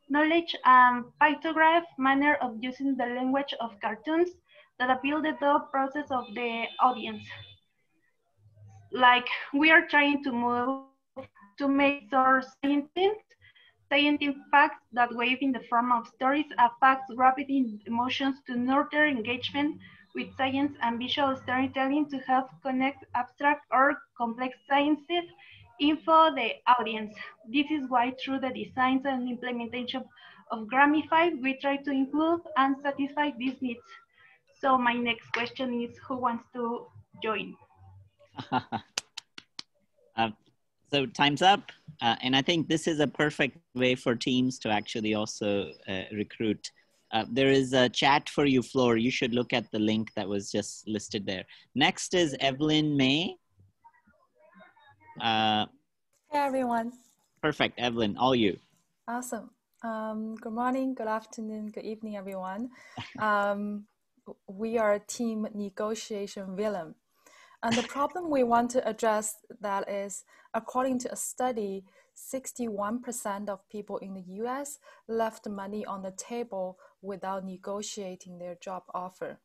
knowledge and pictograph manner of using the language of cartoons that appeal the process of the audience. Like we are trying to move to make our scientific scientific facts that wave in the form of stories are facts rapid emotions to nurture engagement with science and visual storytelling to help connect abstract or complex sciences info the audience. This is why through the designs and implementation of Gramify, we try to include and satisfy these needs. So my next question is who wants to join? uh, so time's up. Uh, and I think this is a perfect way for teams to actually also uh, recruit. Uh, there is a chat for you, Floor. You should look at the link that was just listed there. Next is Evelyn May. Uh, hey, everyone. Perfect. Evelyn, all you. Awesome. Um, good morning, good afternoon, good evening, everyone. Um, we are team negotiation villain. And the problem we want to address that is, according to a study, 61% of people in the US left money on the table without negotiating their job offer.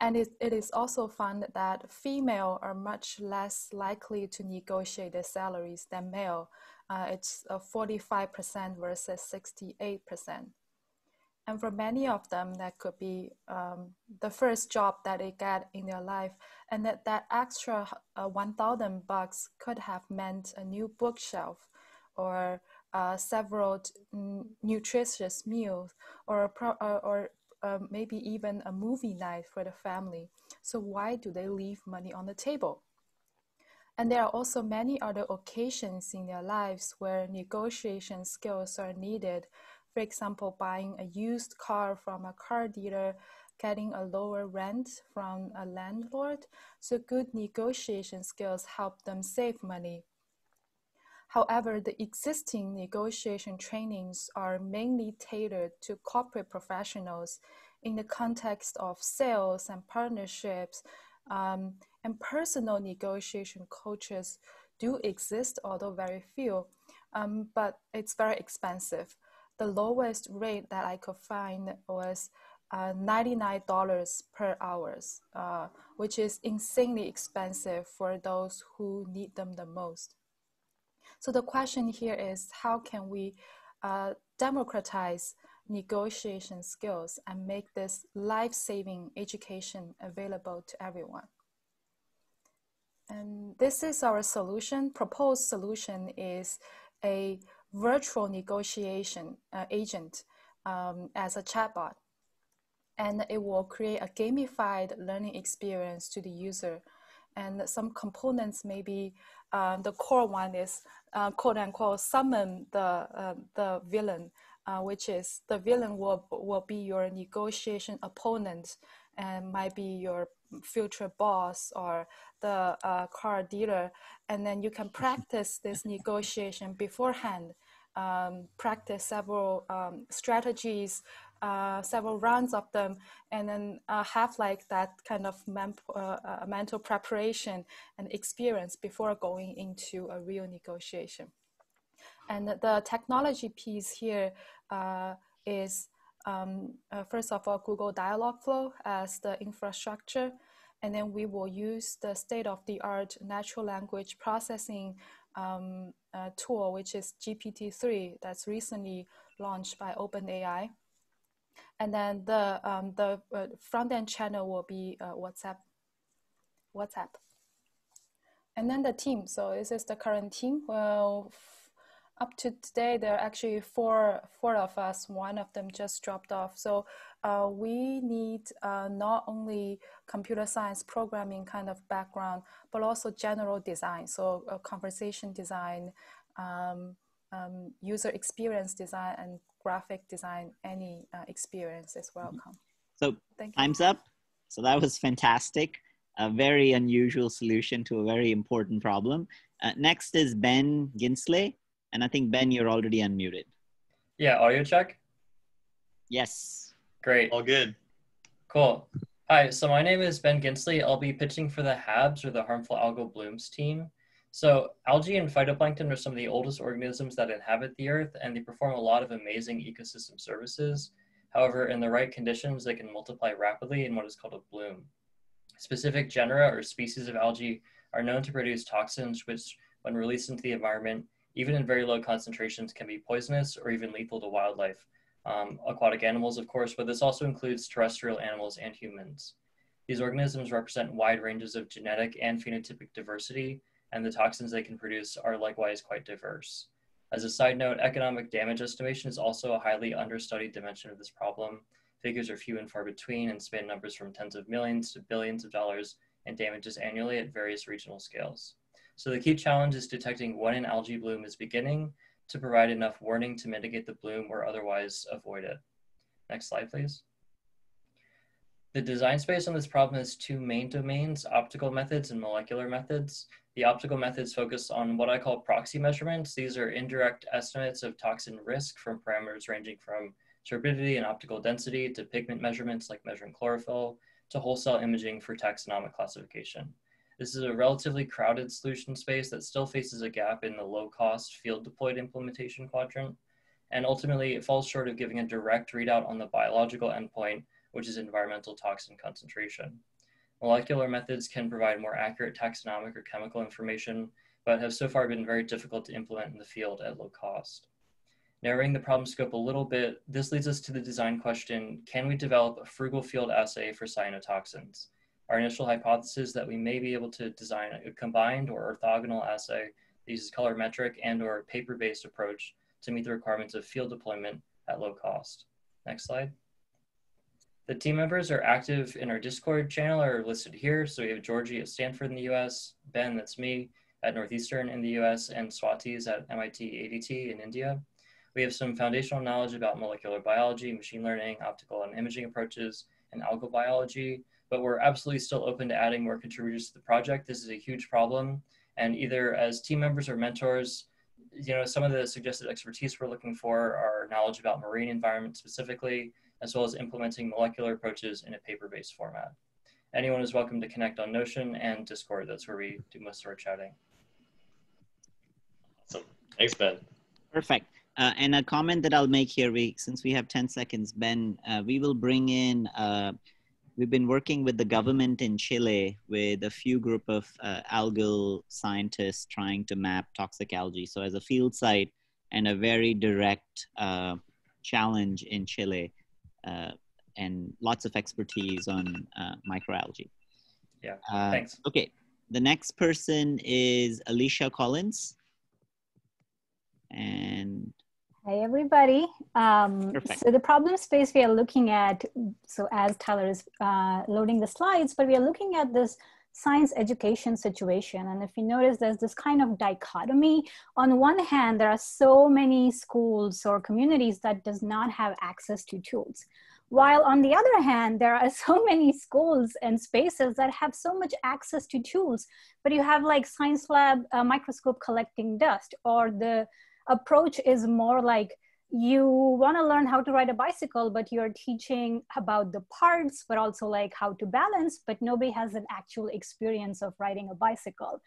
And it, it is also found that female are much less likely to negotiate their salaries than male. Uh, it's 45% versus 68%. And for many of them, that could be um, the first job that they get in their life. And that, that extra uh, 1,000 bucks could have meant a new bookshelf or uh, several nutritious meals or, pro- or, or uh, maybe even a movie night for the family. So why do they leave money on the table? And there are also many other occasions in their lives where negotiation skills are needed for example, buying a used car from a car dealer, getting a lower rent from a landlord. So good negotiation skills help them save money. However, the existing negotiation trainings are mainly tailored to corporate professionals in the context of sales and partnerships. Um, and personal negotiation coaches do exist, although very few, um, but it's very expensive the lowest rate that I could find was uh, $99 per hours, uh, which is insanely expensive for those who need them the most. So the question here is how can we uh, democratize negotiation skills and make this life-saving education available to everyone? And this is our solution. Proposed solution is a virtual negotiation uh, agent um, as a chatbot. And it will create a gamified learning experience to the user. And some components, maybe uh, the core one is uh, quote unquote summon the, uh, the villain, uh, which is the villain will, will be your negotiation opponent and might be your future boss or the uh, car dealer and then you can practice this negotiation beforehand. Um, practice several um, strategies uh, several rounds of them and then uh, have like that kind of uh, uh, mental preparation and experience before going into a real negotiation. And the technology piece here uh, is um, uh, first of all, Google Dialogflow as the infrastructure, and then we will use the state-of-the-art natural language processing um, uh, tool, which is GPT-3 that's recently launched by OpenAI. And then the, um, the uh, front-end channel will be uh, WhatsApp. WhatsApp. And then the team. So this is the current team. Well, up to today, there are actually four, four of us. One of them just dropped off. So uh, we need uh, not only computer science programming kind of background, but also general design. So uh, conversation design, um, um, user experience design, and graphic design. Any uh, experience is welcome. So time's up. So that was fantastic. A very unusual solution to a very important problem. Uh, next is Ben Ginsley. And I think, Ben, you're already unmuted. Yeah, audio check? Yes. Great. All good. Cool. Hi, so my name is Ben Ginsley. I'll be pitching for the HABs or the Harmful Algal Blooms team. So algae and phytoplankton are some of the oldest organisms that inhabit the earth and they perform a lot of amazing ecosystem services. However, in the right conditions, they can multiply rapidly in what is called a bloom. Specific genera or species of algae are known to produce toxins which, when released into the environment, even in very low concentrations, can be poisonous or even lethal to wildlife. Um, aquatic animals, of course, but this also includes terrestrial animals and humans. These organisms represent wide ranges of genetic and phenotypic diversity, and the toxins they can produce are likewise quite diverse. As a side note, economic damage estimation is also a highly understudied dimension of this problem. Figures are few and far between and span numbers from tens of millions to billions of dollars in damages annually at various regional scales. So the key challenge is detecting when an algae bloom is beginning to provide enough warning to mitigate the bloom or otherwise avoid it. Next slide, please. The design space on this problem has two main domains, optical methods and molecular methods. The optical methods focus on what I call proxy measurements. These are indirect estimates of toxin risk from parameters ranging from turbidity and optical density to pigment measurements like measuring chlorophyll to whole cell imaging for taxonomic classification. This is a relatively crowded solution space that still faces a gap in the low cost field deployed implementation quadrant. And ultimately, it falls short of giving a direct readout on the biological endpoint, which is environmental toxin concentration. Molecular methods can provide more accurate taxonomic or chemical information, but have so far been very difficult to implement in the field at low cost. Narrowing the problem scope a little bit, this leads us to the design question, can we develop a frugal field assay for cyanotoxins? Our initial hypothesis that we may be able to design a combined or orthogonal assay that uses colorimetric and or paper-based approach to meet the requirements of field deployment at low cost. Next slide. The team members are active in our Discord channel are listed here. So we have Georgie at Stanford in the US, Ben, that's me, at Northeastern in the US, and Swati's at MIT ADT in India. We have some foundational knowledge about molecular biology, machine learning, optical and imaging approaches, and algal biology, but we're absolutely still open to adding more contributors to the project. This is a huge problem. And either as team members or mentors, you know, some of the suggested expertise we're looking for are knowledge about marine environment specifically, as well as implementing molecular approaches in a paper-based format. Anyone is welcome to connect on Notion and Discord. That's where we do most of our chatting. Awesome. Thanks, Ben. Perfect. Uh, and a comment that I'll make here, we, since we have 10 seconds, Ben, uh, we will bring in uh, we've been working with the government in Chile with a few group of uh, algal scientists trying to map toxic algae. So as a field site and a very direct uh, challenge in Chile uh, and lots of expertise on uh, microalgae. Yeah, uh, thanks. Okay, the next person is Alicia Collins. And Hi, everybody. Um, so the problem space we are looking at, so as Tyler is uh, loading the slides, but we are looking at this science education situation. And if you notice, there's this kind of dichotomy. On one hand, there are so many schools or communities that does not have access to tools. While on the other hand, there are so many schools and spaces that have so much access to tools, but you have like science lab uh, microscope collecting dust or the approach is more like you want to learn how to ride a bicycle but you're teaching about the parts but also like how to balance but nobody has an actual experience of riding a bicycle.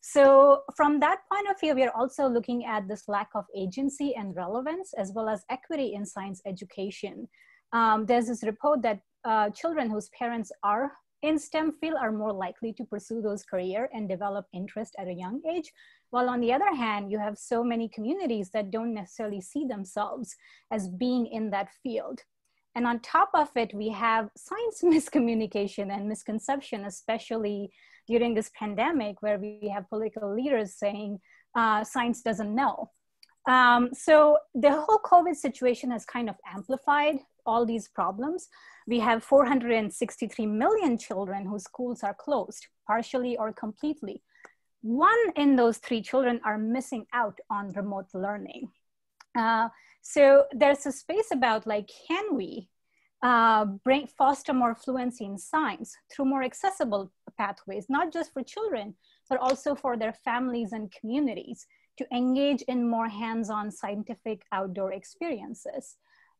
So from that point of view we are also looking at this lack of agency and relevance as well as equity in science education. Um, there's this report that uh, children whose parents are in STEM field are more likely to pursue those career and develop interest at a young age. While on the other hand, you have so many communities that don't necessarily see themselves as being in that field. And on top of it, we have science miscommunication and misconception, especially during this pandemic where we have political leaders saying uh, science doesn't know. Um, so the whole COVID situation has kind of amplified all these problems. We have 463 million children whose schools are closed, partially or completely. One in those three children are missing out on remote learning. Uh, so there's a space about like, can we uh, bring foster more fluency in science through more accessible pathways, not just for children, but also for their families and communities to engage in more hands-on scientific outdoor experiences.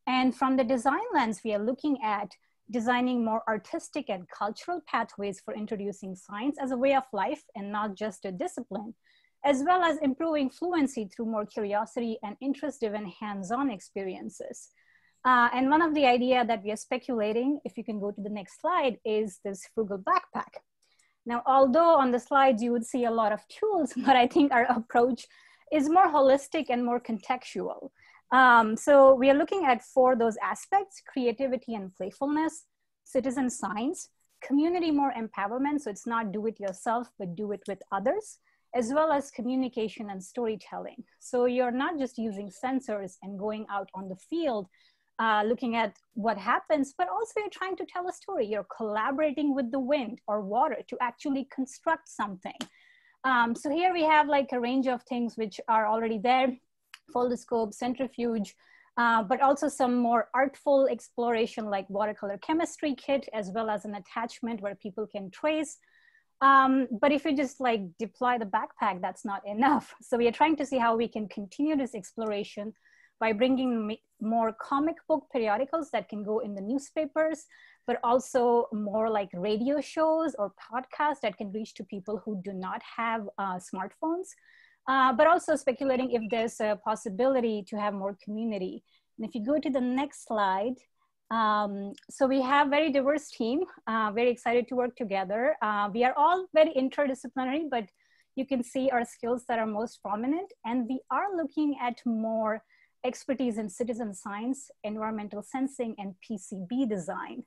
And from the design lens, we are looking at designing more artistic and cultural pathways for introducing science as a way of life and not just a discipline, as well as improving fluency through more curiosity and interest-driven hands-on experiences. Uh, and one of the idea that we are speculating, if you can go to the next slide, is this frugal backpack. Now, although on the slides you would see a lot of tools, but I think our approach is more holistic and more contextual. Um, so we are looking at for those aspects, creativity and playfulness, citizen science, community more empowerment. So it's not do it yourself, but do it with others, as well as communication and storytelling. So you're not just using sensors and going out on the field, uh, looking at what happens, but also you're trying to tell a story. You're collaborating with the wind or water to actually construct something. Um, so here we have like a range of things which are already there foldscope, centrifuge, uh, but also some more artful exploration like watercolor chemistry kit, as well as an attachment where people can trace. Um, but if you just like deploy the backpack, that's not enough. So we are trying to see how we can continue this exploration by bringing more comic book periodicals that can go in the newspapers, but also more like radio shows or podcasts that can reach to people who do not have uh, smartphones uh, but also speculating if there's a possibility to have more community. And if you go to the next slide, um, so we have very diverse team, uh, very excited to work together. Uh, we are all very interdisciplinary, but you can see our skills that are most prominent. And we are looking at more expertise in citizen science, environmental sensing, and PCB design.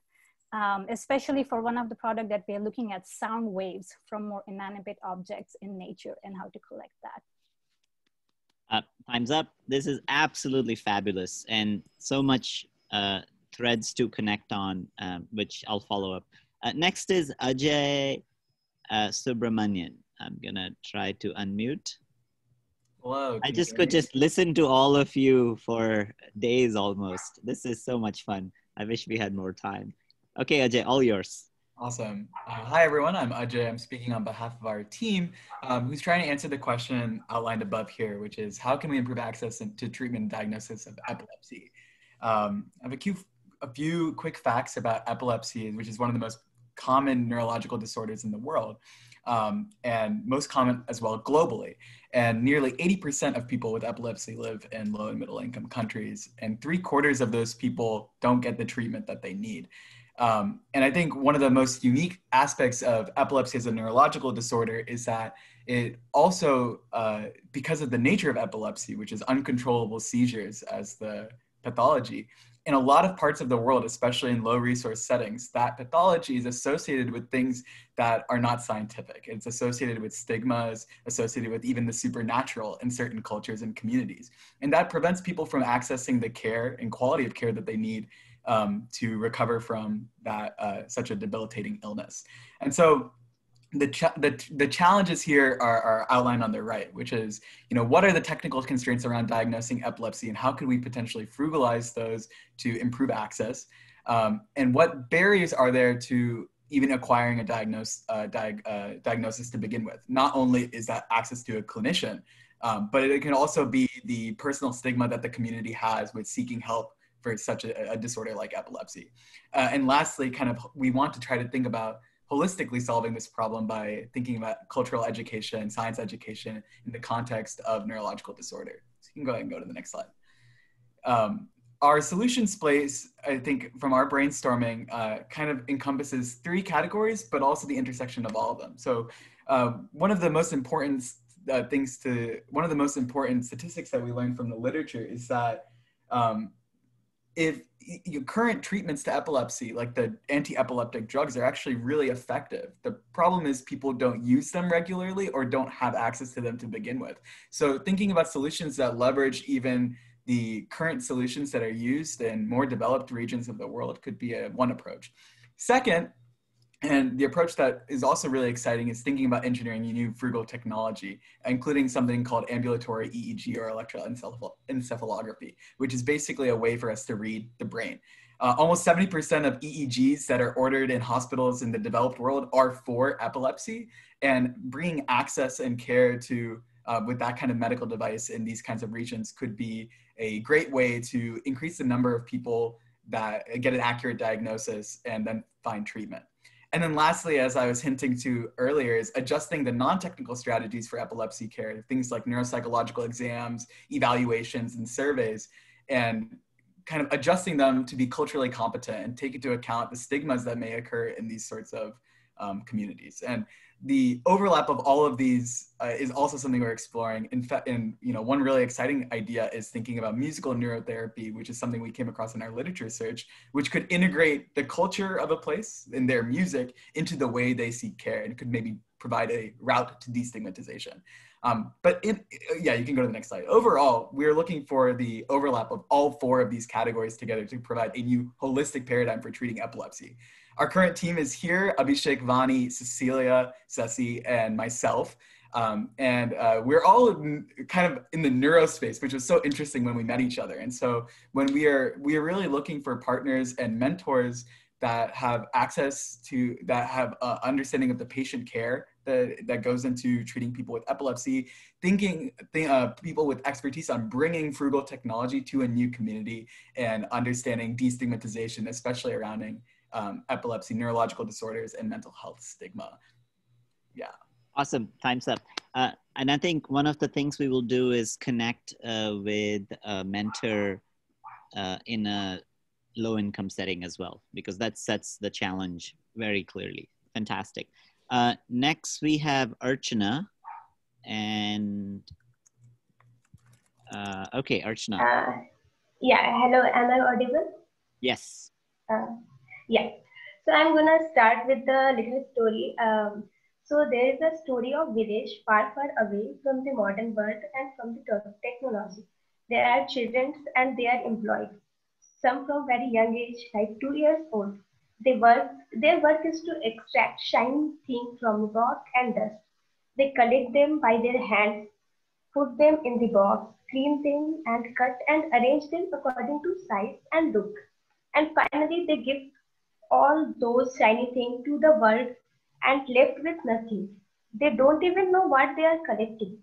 Um, especially for one of the product that we're looking at sound waves from more inanimate objects in nature and how to collect that. Uh, time's up. This is absolutely fabulous and so much uh, threads to connect on, um, which I'll follow up. Uh, next is Ajay uh, Subramanian. I'm gonna try to unmute. Hello. I just could just listen to all of you for days almost. This is so much fun. I wish we had more time. Okay, Ajay, all yours. Awesome. Uh, hi, everyone. I'm Ajay. I'm speaking on behalf of our team um, who's trying to answer the question outlined above here, which is how can we improve access to treatment and diagnosis of epilepsy? Um, I have a few, a few quick facts about epilepsy, which is one of the most common neurological disorders in the world um, and most common as well globally. And nearly 80% of people with epilepsy live in low and middle income countries, and three quarters of those people don't get the treatment that they need. Um, and I think one of the most unique aspects of epilepsy as a neurological disorder is that it also, uh, because of the nature of epilepsy, which is uncontrollable seizures as the pathology, in a lot of parts of the world, especially in low resource settings, that pathology is associated with things that are not scientific. It's associated with stigmas, associated with even the supernatural in certain cultures and communities. And that prevents people from accessing the care and quality of care that they need um, to recover from that uh, such a debilitating illness. And so the, the, the challenges here are, are outlined on the right, which is, you know, what are the technical constraints around diagnosing epilepsy and how can we potentially frugalize those to improve access? Um, and what barriers are there to even acquiring a diagnose, uh, diag- uh, diagnosis to begin with? Not only is that access to a clinician, um, but it can also be the personal stigma that the community has with seeking help for such a, a disorder like epilepsy. Uh, and lastly, kind of, we want to try to think about holistically solving this problem by thinking about cultural education, science education in the context of neurological disorder. So you can go ahead and go to the next slide. Um, our solution space, I think, from our brainstorming, uh, kind of encompasses three categories, but also the intersection of all of them. So, uh, one of the most important uh, things to one of the most important statistics that we learned from the literature is that um, if your current treatments to epilepsy, like the anti-epileptic drugs, are actually really effective. The problem is people don't use them regularly or don't have access to them to begin with. So thinking about solutions that leverage even the current solutions that are used in more developed regions of the world could be a one approach. Second, and the approach that is also really exciting is thinking about engineering new frugal technology, including something called ambulatory EEG or electroencephalography, which is basically a way for us to read the brain. Uh, almost 70% of EEGs that are ordered in hospitals in the developed world are for epilepsy, and bringing access and care to uh, with that kind of medical device in these kinds of regions could be a great way to increase the number of people that get an accurate diagnosis and then find treatment. And then lastly, as I was hinting to earlier, is adjusting the non-technical strategies for epilepsy care, things like neuropsychological exams, evaluations, and surveys, and kind of adjusting them to be culturally competent and take into account the stigmas that may occur in these sorts of um, communities. And the overlap of all of these uh, is also something we're exploring. In fact, and you know, one really exciting idea is thinking about musical neurotherapy, which is something we came across in our literature search, which could integrate the culture of a place and their music into the way they seek care, and could maybe provide a route to destigmatization. Um, but in, yeah, you can go to the next slide. Overall, we're looking for the overlap of all four of these categories together to provide a new holistic paradigm for treating epilepsy. Our current team is here, Abhishek, Vani, Cecilia, Ceci, and myself. Um, and uh, we're all kind of in the neuro space, which was so interesting when we met each other. And so when we are, we are really looking for partners and mentors that have access to, that have uh, understanding of the patient care that, that goes into treating people with epilepsy, thinking th uh, people with expertise on bringing frugal technology to a new community and understanding destigmatization, especially around um, epilepsy, neurological disorders, and mental health stigma. Yeah. Awesome. Time's up. Uh, and I think one of the things we will do is connect uh, with a mentor uh, in a low income setting as well, because that sets the challenge very clearly. Fantastic. Uh, next, we have Archana. And uh, okay, Archana. Uh, yeah, hello. Am I audible? Yes. Yeah. So I'm gonna start with the little story. Um, so there is a story of village far, far away from the modern world and from the technology. There are children and they are employed. Some from very young age, like two years old. They work. Their work is to extract shiny things from rock and dust. They collect them by their hands, put them in the box, clean them, and cut and arrange them according to size and look. And finally, they give all those shiny things to the world and left with nothing. They don't even know what they are collecting.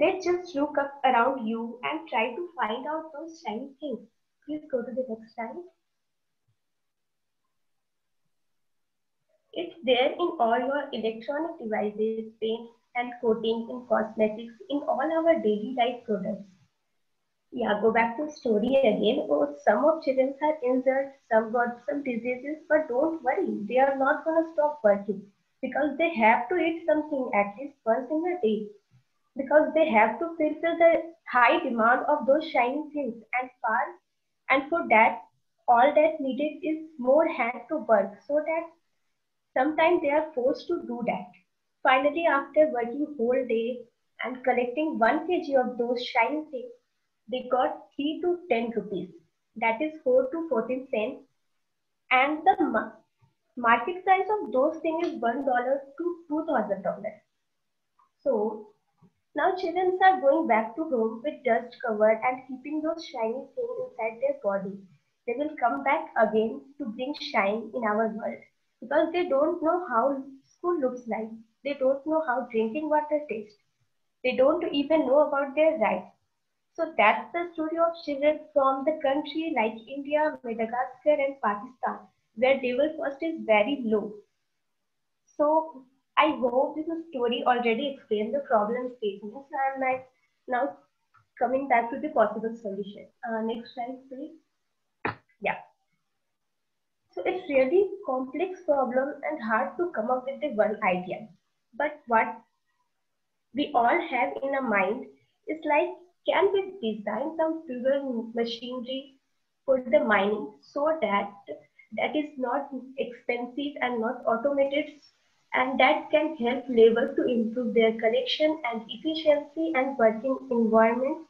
Let's just look up around you and try to find out those shiny things. Please go to the next slide. It's there in all your electronic devices, paints and coatings in cosmetics, in all our daily life products. Yeah, go back to story again. Oh, some of children are injured, some got some diseases, but don't worry, they are not going to stop working because they have to eat something at least once in a day because they have to fulfill the high demand of those shiny things and far and for that all that needed is more hand to work so that sometimes they are forced to do that finally after working whole day and collecting one kg of those shiny things they got 3 to 10 rupees. That is 4 to 14 cents. And the market price of those things is $1 to $2,000. So now children are going back to home with dust covered and keeping those shiny things inside their body. They will come back again to bring shine in our world because they don't know how school looks like. They don't know how drinking water tastes. They don't even know about their rights. So that's the story of children from the country like India, Madagascar, and Pakistan, where level cost is very low. So I hope this story already explains the problem statement. So I'm like now coming back to the possible solution. Uh, next slide, please. Yeah. So it's really complex problem and hard to come up with the one idea. But what we all have in our mind is like, can we design some fuel machinery for the mining so that that is not expensive and not automated and that can help labor to improve their collection and efficiency and working environment?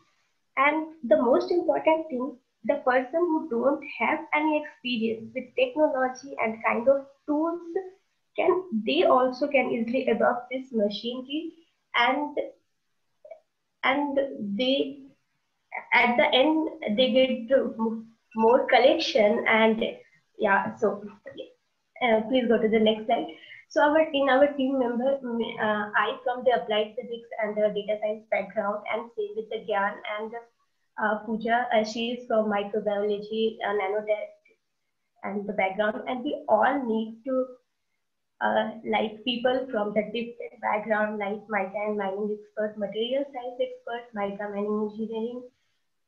And the most important thing the person who don't have any experience with technology and kind of tools can they also can easily adopt this machinery and and they at the end they get more collection and yeah so uh, please go to the next slide. So our in our team member uh, i from the applied physics and the data science background and same with the gyan and uh, Pooja, uh, she is from microbiology, uh, nanotech, and the background, and we all need to, uh, like people from the different background, like mica and mining expert, material science expert, mica mining engineering,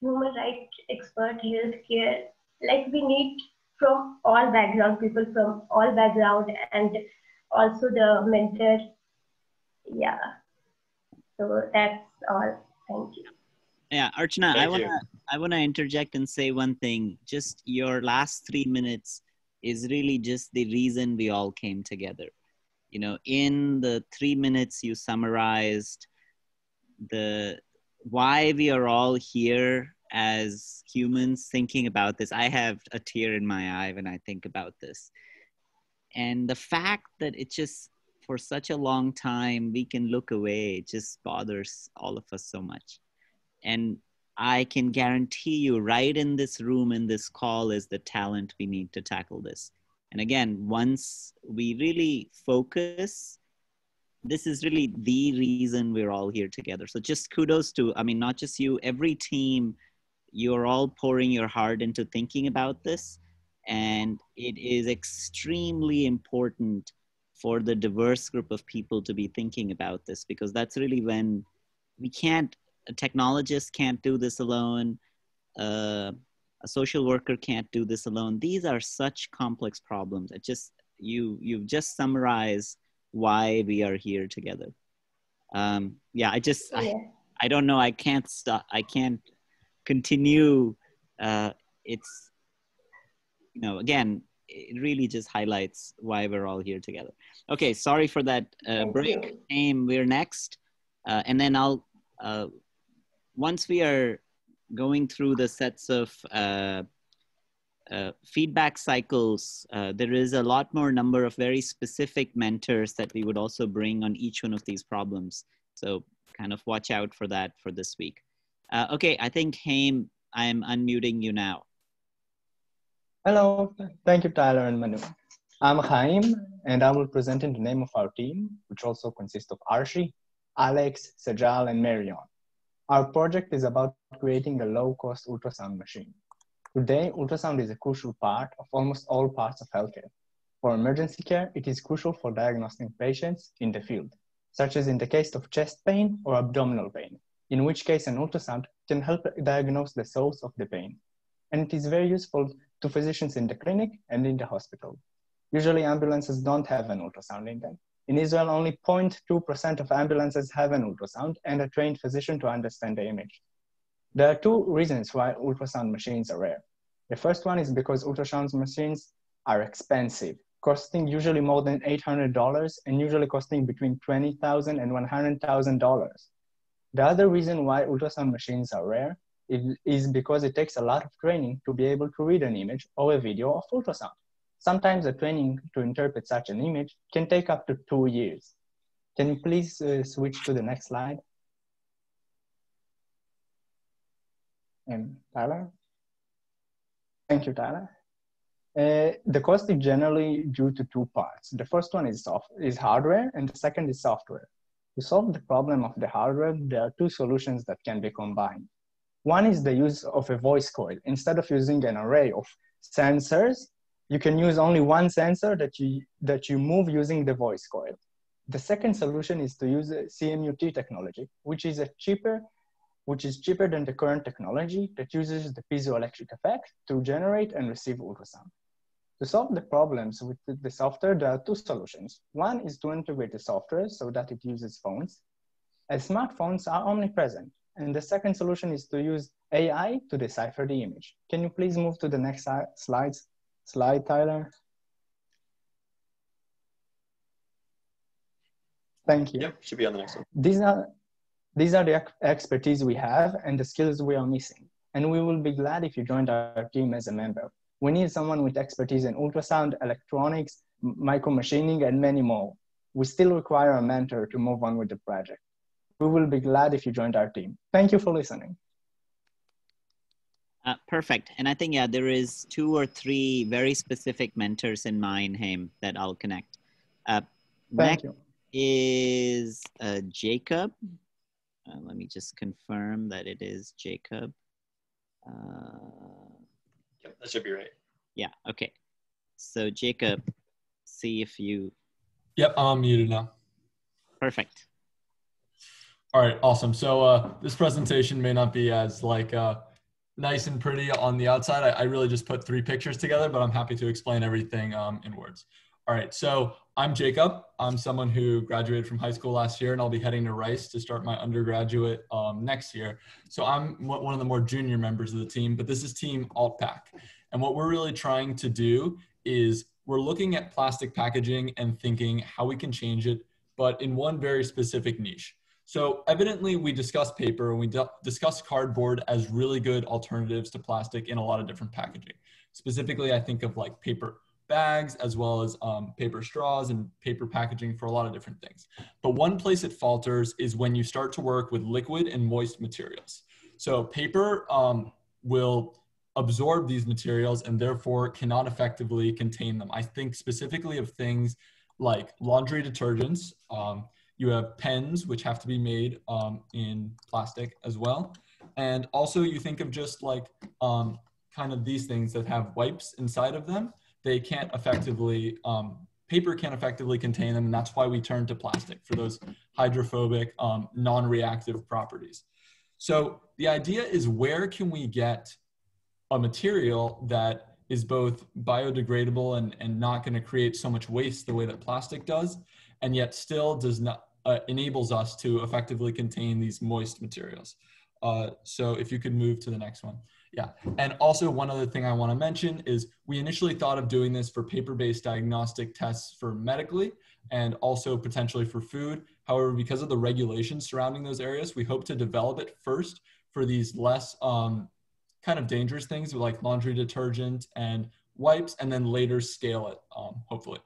human rights expert, healthcare. Like we need from all background, people from all background, and also the mentor. Yeah. So that's all. Thank you yeah archana i want to i want to interject and say one thing just your last 3 minutes is really just the reason we all came together. You know in the 3 minutes you summarized the why we are all here as humans thinking about this i have a tear in my eye when i think about this. And the fact that it just for such a long time we can look away just bothers all of us so much. And I can guarantee you, right in this room, in this call, is the talent we need to tackle this. And again, once we really focus, this is really the reason we're all here together. So just kudos to, I mean, not just you, every team, you're all pouring your heart into thinking about this. And it is extremely important for the diverse group of people to be thinking about this because that's really when we can't a technologist can't do this alone. Uh, a social worker can't do this alone. These are such complex problems. It just you you've just summarized why we are here together. Um, yeah, I just I, I don't know. I can't stop. I can't continue. Uh, it's you know again it really just highlights why we're all here together. Okay, sorry for that uh, break. Haim, we're next, uh, and then I'll uh, once we are going through the sets of uh, uh, feedback cycles, uh, there is a lot more number of very specific mentors that we would also bring on each one of these problems. So kind of watch out for that for this week. Uh, okay, I think Haim, I'm unmuting you now. Hello, thank you, Tyler and Manu. I'm Haim, and I will present in the name of our team, which also consists of Arshi, Alex, Sajal, and Marion. Our project is about creating a low-cost ultrasound machine. Today, ultrasound is a crucial part of almost all parts of healthcare. For emergency care, it is crucial for diagnosing patients in the field, such as in the case of chest pain or abdominal pain, in which case an ultrasound can help diagnose the source of the pain. And it is very useful to physicians in the clinic and in the hospital. Usually ambulances don't have an ultrasound in them, in Israel, only 0.2% of ambulances have an ultrasound and a trained physician to understand the image. There are two reasons why ultrasound machines are rare. The first one is because ultrasound machines are expensive, costing usually more than $800 and usually costing between $20,000 and $100,000. The other reason why ultrasound machines are rare is because it takes a lot of training to be able to read an image or a video of ultrasound. Sometimes the training to interpret such an image can take up to two years. Can you please uh, switch to the next slide? And Tyler? Thank you, Tyler. Uh, the cost is generally due to two parts. The first one is, soft, is hardware and the second is software. To solve the problem of the hardware, there are two solutions that can be combined. One is the use of a voice coil. Instead of using an array of sensors, you can use only one sensor that you, that you move using the voice coil. The second solution is to use CMUT technology, which is a cheaper which is cheaper than the current technology that uses the piezoelectric effect to generate and receive ultrasound. To solve the problems with the software, there are two solutions. One is to integrate the software so that it uses phones, as smartphones are omnipresent. And the second solution is to use AI to decipher the image. Can you please move to the next slides? Slide, Tyler. Thank you. Yep, should be on the next one. These are, these are the expertise we have and the skills we are missing. And we will be glad if you joined our team as a member. We need someone with expertise in ultrasound, electronics, micro machining, and many more. We still require a mentor to move on with the project. We will be glad if you joined our team. Thank you for listening. Uh, perfect. And I think, yeah, there is two or three very specific mentors in mind, Haim, that I'll connect. Uh, Thank you is uh, Jacob. Uh, let me just confirm that it is Jacob. Uh, yep, that should be right. Yeah, okay. So Jacob, see if you. Yep, I'm muted now. Perfect. All right, awesome. So uh, this presentation may not be as like uh, nice and pretty on the outside. I, I, really just put three pictures together, but I'm happy to explain everything um, in words. All right, so I'm Jacob. I'm someone who graduated from high school last year, and I'll be heading to Rice to start my undergraduate um, next year. So I'm one of the more junior members of the team, but this is Team AltPack. And what we're really trying to do is we're looking at plastic packaging and thinking how we can change it, but in one very specific niche. So evidently we discuss paper and we discuss cardboard as really good alternatives to plastic in a lot of different packaging. Specifically, I think of like paper bags as well as um, paper straws and paper packaging for a lot of different things. But one place it falters is when you start to work with liquid and moist materials. So paper um, will absorb these materials and therefore cannot effectively contain them. I think specifically of things like laundry detergents. Um, you have pens, which have to be made um, in plastic as well. And also you think of just like um, kind of these things that have wipes inside of them they can't effectively, um, paper can't effectively contain them, and that's why we turn to plastic for those hydrophobic, um, non-reactive properties. So the idea is where can we get a material that is both biodegradable and, and not going to create so much waste the way that plastic does, and yet still does not uh, enables us to effectively contain these moist materials. Uh, so if you could move to the next one. Yeah. And also, one other thing I want to mention is we initially thought of doing this for paper based diagnostic tests for medically and also potentially for food. However, because of the regulations surrounding those areas, we hope to develop it first for these less um, kind of dangerous things like laundry detergent and wipes, and then later scale it, um, hopefully.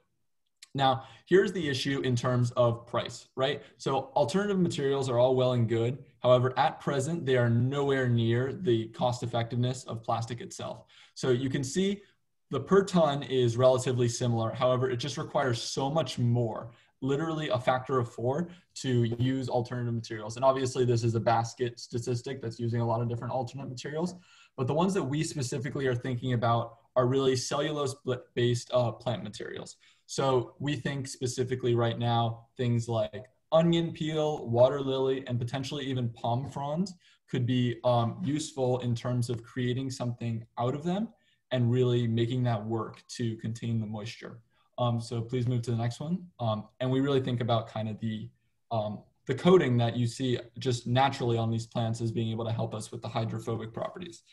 Now, here's the issue in terms of price, right? So alternative materials are all well and good. However, at present, they are nowhere near the cost effectiveness of plastic itself. So you can see the per ton is relatively similar. However, it just requires so much more, literally a factor of four to use alternative materials. And obviously this is a basket statistic that's using a lot of different alternate materials. But the ones that we specifically are thinking about are really cellulose based uh, plant materials. So we think specifically right now, things like onion peel, water lily, and potentially even palm fronds could be um, useful in terms of creating something out of them and really making that work to contain the moisture. Um, so please move to the next one. Um, and we really think about kind of the, um, the coating that you see just naturally on these plants as being able to help us with the hydrophobic properties.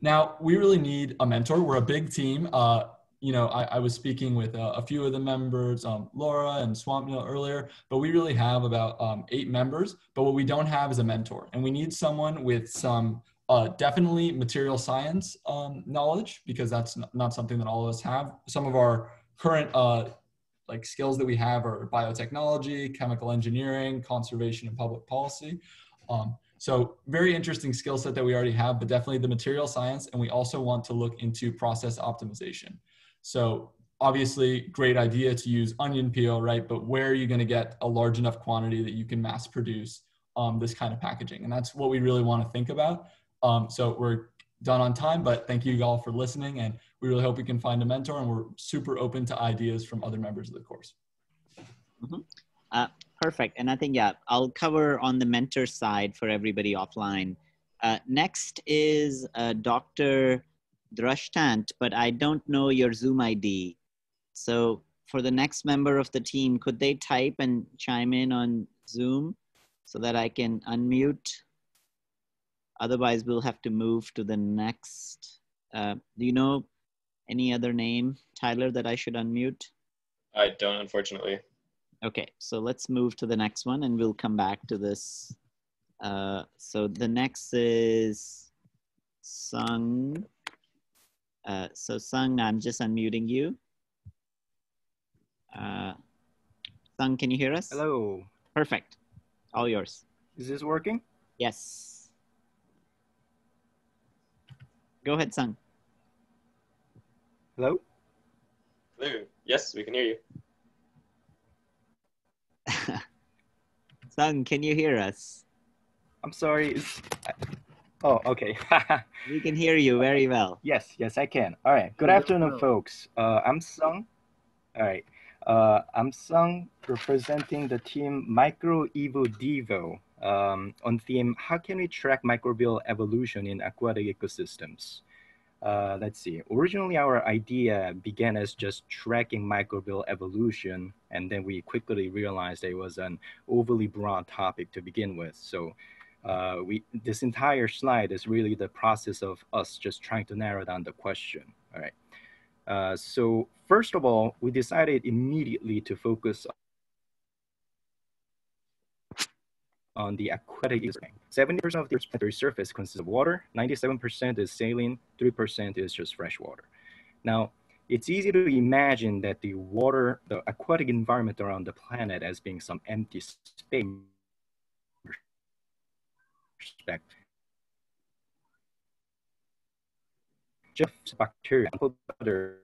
Now, we really need a mentor. We're a big team. Uh, you know, I, I was speaking with a, a, few of the members, um, Laura and Swapnil earlier, but we really have about um, eight members. But what we don't have is a mentor, and we need someone with some uh, definitely material science um, knowledge because that's not something that all of us have. Some of our current uh, like skills that we have are biotechnology, chemical engineering, conservation, and public policy. Um, so very interesting skill set that we already have, but definitely the material science. And we also want to look into process optimization. So obviously great idea to use onion peel, right? But where are you going to get a large enough quantity that you can mass produce um, this kind of packaging? And that's what we really want to think about. Um, so we're done on time, but thank you all for listening. And we really hope we can find a mentor and we're super open to ideas from other members of the course. Mm-hmm. Uh, perfect. And I think, yeah, I'll cover on the mentor side for everybody offline. Uh, next is uh, Dr. Drashtant, but I don't know your Zoom ID. So for the next member of the team, could they type and chime in on Zoom so that I can unmute? Otherwise, we'll have to move to the next. Uh, do you know any other name, Tyler, that I should unmute? I don't, unfortunately. Okay, so let's move to the next one and we'll come back to this. Uh, so the next is Sung. Uh, so Sung, I'm just unmuting you. Uh, Sung, can you hear us? Hello. Perfect. All yours. Is this working? Yes. Go ahead, Sung. Hello? Hello. Yes, we can hear you. Sung, can you hear us? I'm sorry. Oh, okay. we can hear you very well. Yes, yes, I can. All right. Good afternoon, folks. Uh, I'm Sung. All right. Uh, I'm Sung, representing the team Micro Evo Devo um, on theme How can we track microbial evolution in aquatic ecosystems? Uh, let's see. Originally, our idea began as just tracking microbial evolution, and then we quickly realized it was an overly broad topic to begin with. So, uh, we this entire slide is really the process of us just trying to narrow down the question. All right. Uh, so first of all, we decided immediately to focus on the aquatic ecosystem. 70% of the respiratory surface consists of water, 97% is saline, 3% is just fresh water. Now, it's easy to imagine that the water, the aquatic environment around the planet as being some empty space. Just bacteria, other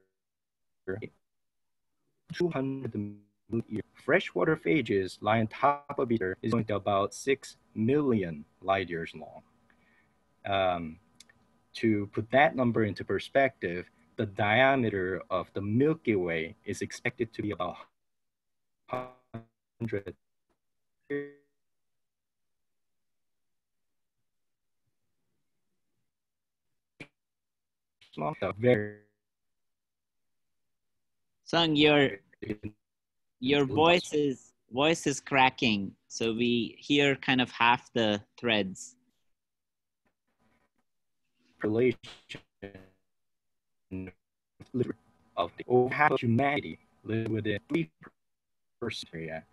200 million freshwater phages lie on top of each other is going to about 6 million light years long. Um, to put that number into perspective, the diameter of the Milky Way is expected to be about 100 long, so very Sung, your your voice is voice is cracking, so we hear kind of half the threads. Relation of the of humanity live within three percent area.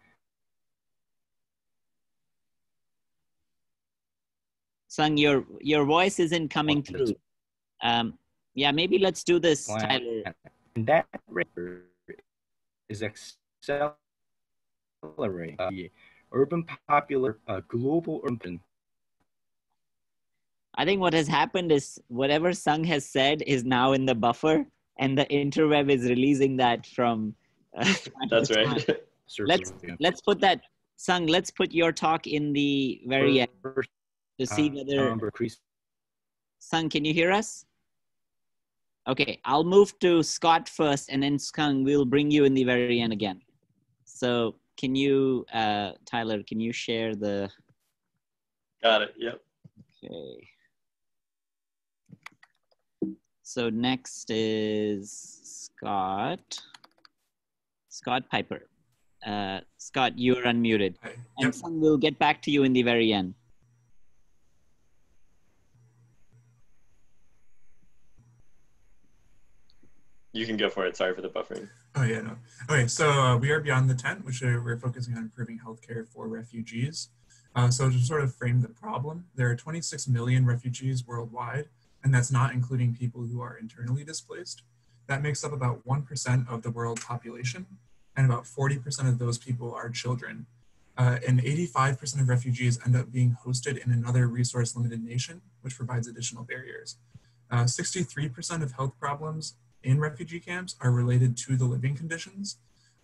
Sung, your your voice isn't coming through. Um, yeah, maybe let's do this, Tyler. And that rate is accelerating uh, the urban popular uh, global urban. I think what has happened is whatever Sung has said is now in the buffer, and the interweb is releasing that from. Uh, That's right. let's let's put that Sung. Let's put your talk in the very end to see whether. Sung, can you hear us? Okay, I'll move to Scott first, and then Sung, we'll bring you in the very end again. So can you, uh, Tyler, can you share the? Got it, yep. Okay. So next is Scott. Scott Piper. Uh, Scott, you're unmuted. Yep. And Sung, we'll get back to you in the very end. You can go for it. Sorry for the buffering. Oh yeah, no. Okay, so uh, we are beyond the tent, which we're focusing on improving healthcare for refugees. Uh, so to sort of frame the problem, there are 26 million refugees worldwide, and that's not including people who are internally displaced. That makes up about 1% of the world population, and about 40% of those people are children. Uh, and 85% of refugees end up being hosted in another resource limited nation, which provides additional barriers. 63% uh, of health problems in refugee camps are related to the living conditions,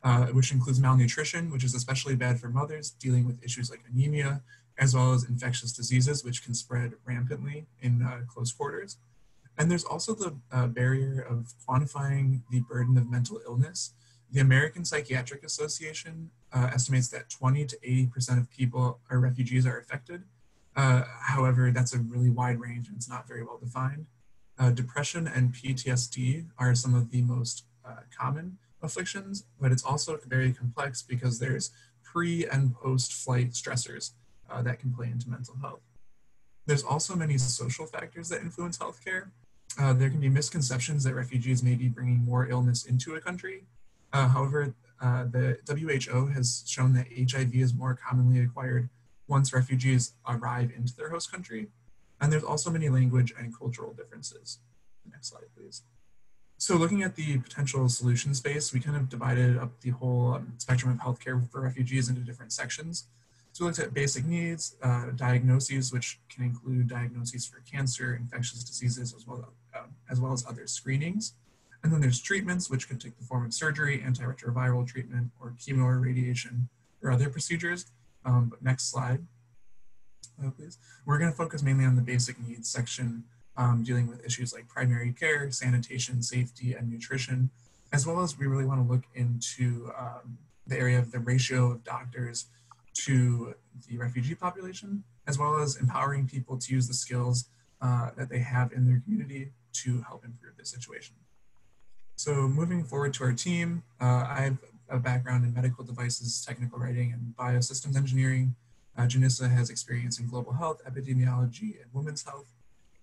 uh, which includes malnutrition, which is especially bad for mothers dealing with issues like anemia, as well as infectious diseases, which can spread rampantly in uh, close quarters. And there's also the uh, barrier of quantifying the burden of mental illness. The American Psychiatric Association uh, estimates that 20 to 80% of people, or refugees, are affected. Uh, however, that's a really wide range and it's not very well defined. Uh, depression and PTSD are some of the most uh, common afflictions, but it's also very complex because there's pre and post flight stressors uh, that can play into mental health. There's also many social factors that influence healthcare. Uh, there can be misconceptions that refugees may be bringing more illness into a country. Uh, however, uh, the WHO has shown that HIV is more commonly acquired once refugees arrive into their host country. And there's also many language and cultural differences. Next slide, please. So looking at the potential solution space, we kind of divided up the whole um, spectrum of healthcare for refugees into different sections. So we looked at basic needs, uh, diagnoses, which can include diagnoses for cancer, infectious diseases, as well, um, as well as other screenings. And then there's treatments, which could take the form of surgery, antiretroviral treatment, or chemo or radiation, or other procedures. Um, but next slide, uh, please. We're going to focus mainly on the basic needs section, um, dealing with issues like primary care, sanitation, safety, and nutrition, as well as we really want to look into um, the area of the ratio of doctors to the refugee population, as well as empowering people to use the skills uh, that they have in their community to help improve the situation. So moving forward to our team, uh, I have a background in medical devices, technical writing, and biosystems engineering. Uh, Janissa has experience in global health, epidemiology, and women's health.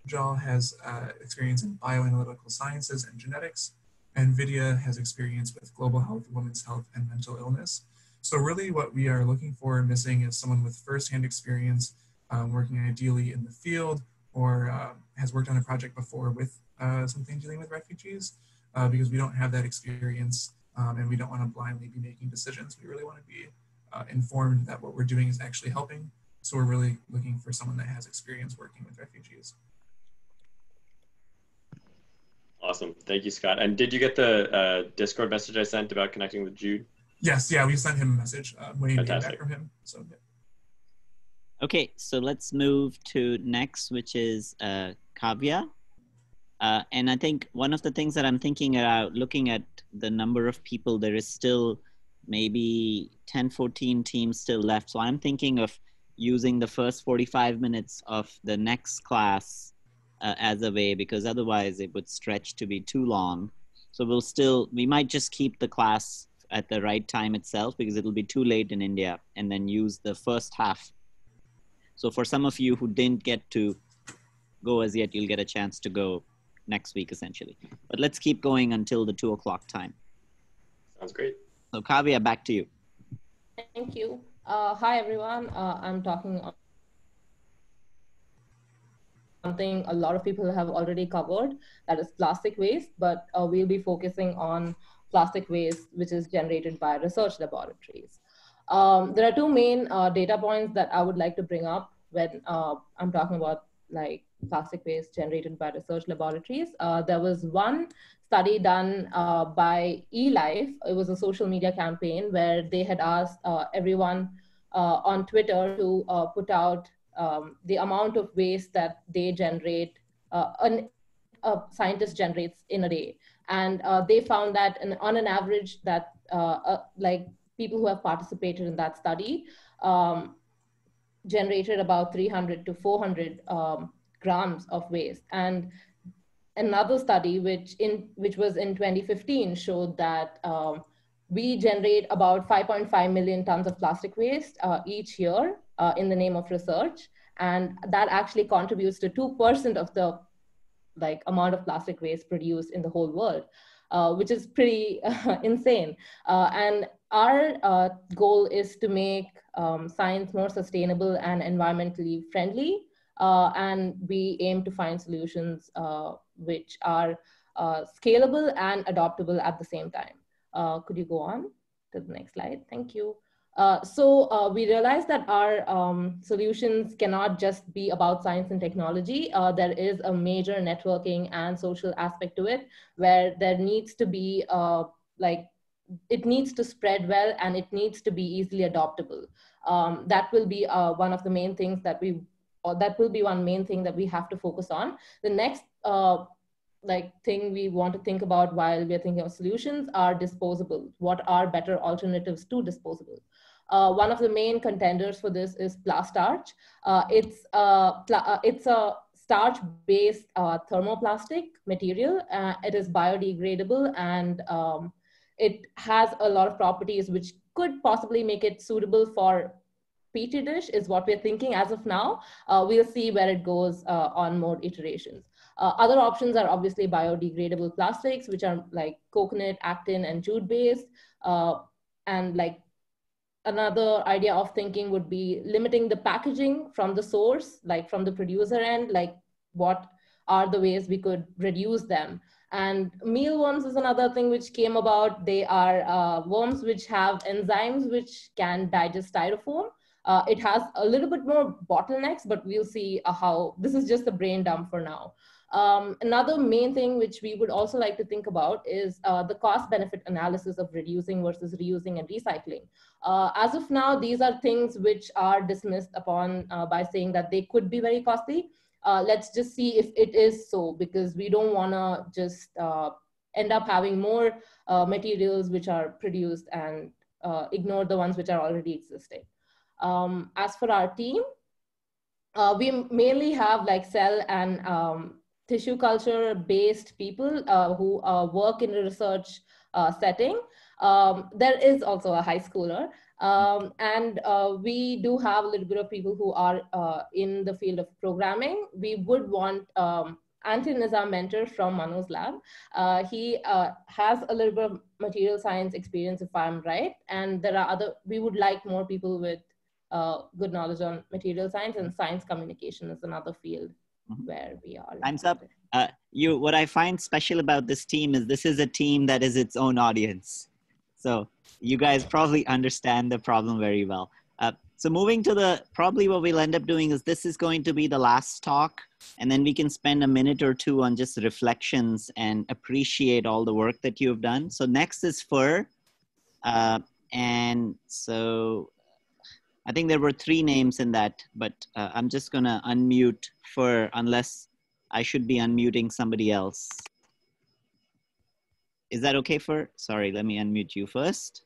Jal has uh, experience in bioanalytical sciences and genetics. And Vidya has experience with global health, women's health, and mental illness. So really what we are looking for and missing is someone with firsthand experience um, working ideally in the field or uh, has worked on a project before with uh, something dealing with refugees uh, because we don't have that experience um, and we don't want to blindly be making decisions. We really want to be uh, informed that what we're doing is actually helping. So we're really looking for someone that has experience working with refugees. Awesome. Thank you, Scott. And did you get the uh, Discord message I sent about connecting with Jude? Yes, yeah, we sent him a message uh, waiting back from him. So, yeah. Okay, so let's move to next, which is uh, Kavya. Uh, and I think one of the things that I'm thinking about looking at the number of people, there is still maybe 10, 14 teams still left. So I'm thinking of using the first 45 minutes of the next class uh, as a way because otherwise it would stretch to be too long. So we'll still, we might just keep the class at the right time itself because it'll be too late in India and then use the first half. So for some of you who didn't get to go as yet, you'll get a chance to go next week essentially. But let's keep going until the two o'clock time. Sounds great. So Kavya, back to you. Thank you. Uh, hi everyone. Uh, I'm talking something a lot of people have already covered, that is plastic waste, but uh, we'll be focusing on plastic waste, which is generated by research laboratories. Um, there are two main uh, data points that I would like to bring up when uh, I'm talking about like plastic waste generated by research laboratories. Uh, there was one study done uh, by eLife. It was a social media campaign where they had asked uh, everyone uh, on Twitter to uh, put out um, the amount of waste that they generate, uh, an, a scientist generates in a day. And they found that in, on an average that like people who have participated in that study um, generated about 300 to 400 um, grams of waste. And another study, which in which was in 2015, showed that um, we generate about 5.5 million tons of plastic waste uh, each year uh, in the name of research, and that actually contributes to two percent of the like amount of plastic waste produced in the whole world. Uh, which is pretty insane. Uh, and our uh, goal is to make um, science more sustainable and environmentally friendly. Uh, and we aim to find solutions uh, which are uh, scalable and adoptable at the same time. Uh, could you go on to the next slide? Thank you. Uh, so uh, we realized that our um, solutions cannot just be about science and technology. there is a major networking and social aspect to it where there needs to be like it needs to spread well and it needs to be easily adoptable. Um, that will be uh, one of the main things that we, or that will be one main thing that we have to focus on. The next uh, like thing we want to think about while we're thinking of solutions are disposable. What are better alternatives to disposable? Uh, one of the main contenders for this is Plastarch. Uh, it's, uh, uh, it's a starch-based uh, thermoplastic material. Uh, it is biodegradable and um, it has a lot of properties which could possibly make it suitable for petri dish is what we're thinking as of now. Uh, we'll see where it goes uh, on more iterations. Uh, other options are obviously biodegradable plastics, which are like coconut, actin, and jute based. Uh, and like another idea of thinking would be limiting the packaging from the source, like from the producer end, like what are the ways we could reduce them. And mealworms is another thing which came about. They are uh, worms which have enzymes which can digest styrofoam. Uh, it has a little bit more bottlenecks, but we'll see uh, how, this is just a brain dump for now. Um, another main thing which we would also like to think about is uh, the cost benefit analysis of reducing versus reusing and recycling. Uh, as of now, these are things which are dismissed upon uh, by saying that they could be very costly. Uh, let's just see if it is so because we don't want to just uh, end up having more materials which are produced and ignore the ones which are already existing. Um, as for our team, we mainly have like cell and um, tissue culture based people uh, who uh, work in a research uh, setting. Um, there is also a high schooler. Um, and uh, we do have a little bit of people who are uh, in the field of programming. We would want um, Antin is our mentor from Manu's lab. Uh, he has a little bit of material science experience, if I'm right. And there are other, we would like more people with good knowledge on material science and science communication is another field mm-hmm. where we are. Time's up. Uh, you, what I find special about this team is this is a team that is its own audience. So you guys probably understand the problem very well. Uh, so moving to the, probably what we'll end up doing is this is going to be the last talk and then we can spend a minute or two on just reflections and appreciate all the work that you've done. So next is Fur. Uh, and so I think there were three names in that, but uh, I'm just gonna unmute for unless I should be unmuting somebody else. Is that okay for? Sorry, let me unmute you first.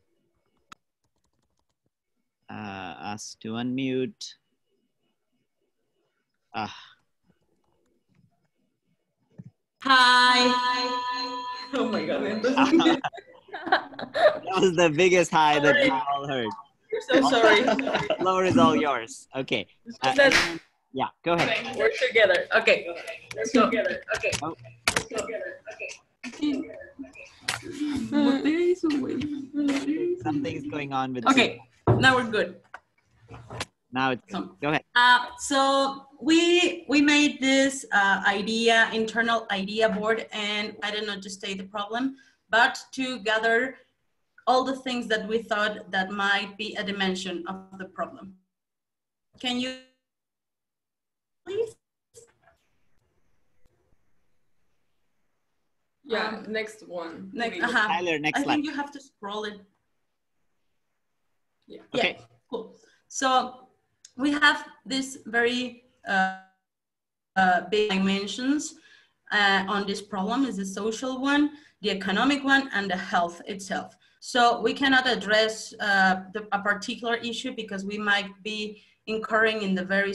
Uh, ask to unmute. Ah. Hi. Oh my god. that was the biggest hi that we all heard so sorry. Floor is all yours. Okay. Uh, then, yeah, go ahead. Work together. Okay. Let's go together. Okay. Oh. Let's go together. Okay. Something's going on with. Okay, now we're good. Now it's go ahead. Uh, so we we made this uh, idea internal idea board, and I don't know to state the problem, but to gather all the things that we thought that might be a dimension of the problem. Can you please? Yeah, um, next one. Next, uh -huh. Tyler, next I slide. think you have to scroll it. Yeah. Okay. Yeah, cool. So we have this very uh, uh, big dimensions uh, on this problem is the social one, the economic one, and the health itself. So we cannot address uh, the, a particular issue because we might be incurring in the very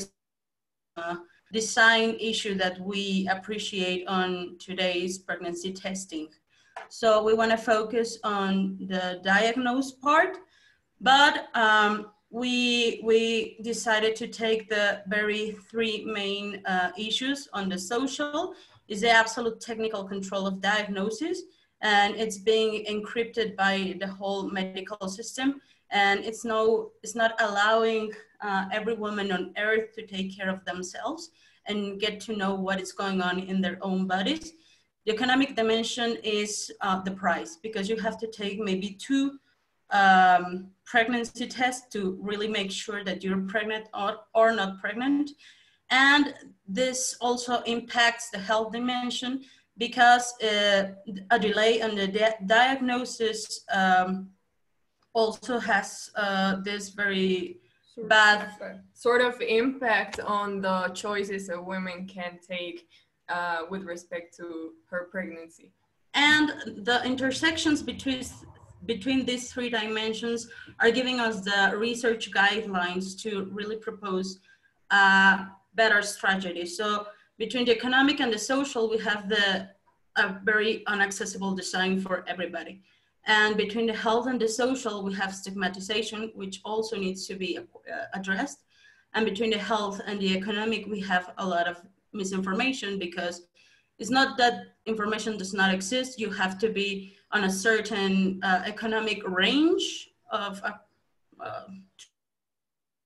uh, design issue that we appreciate on today's pregnancy testing. So we want to focus on the diagnose part, but um, we, we decided to take the very three main uh, issues on the social is the absolute technical control of diagnosis, and it's being encrypted by the whole medical system. And it's no it's not allowing uh, every woman on earth to take care of themselves and get to know what is going on in their own bodies. The economic dimension is uh, the price because you have to take maybe two um, pregnancy tests to really make sure that you're pregnant or, or not pregnant. And this also impacts the health dimension because uh, a delay in the diagnosis um, also has uh, this very sort bad of, sort of impact on the choices a woman can take uh, with respect to her pregnancy. And the intersections between between these three dimensions are giving us the research guidelines to really propose uh, better strategy. So between the economic and the social, we have the a very inaccessible design for everybody. And between the health and the social, we have stigmatization, which also needs to be uh, addressed. And between the health and the economic, we have a lot of misinformation because it's not that information does not exist. You have to be on a certain uh, economic range of uh, uh,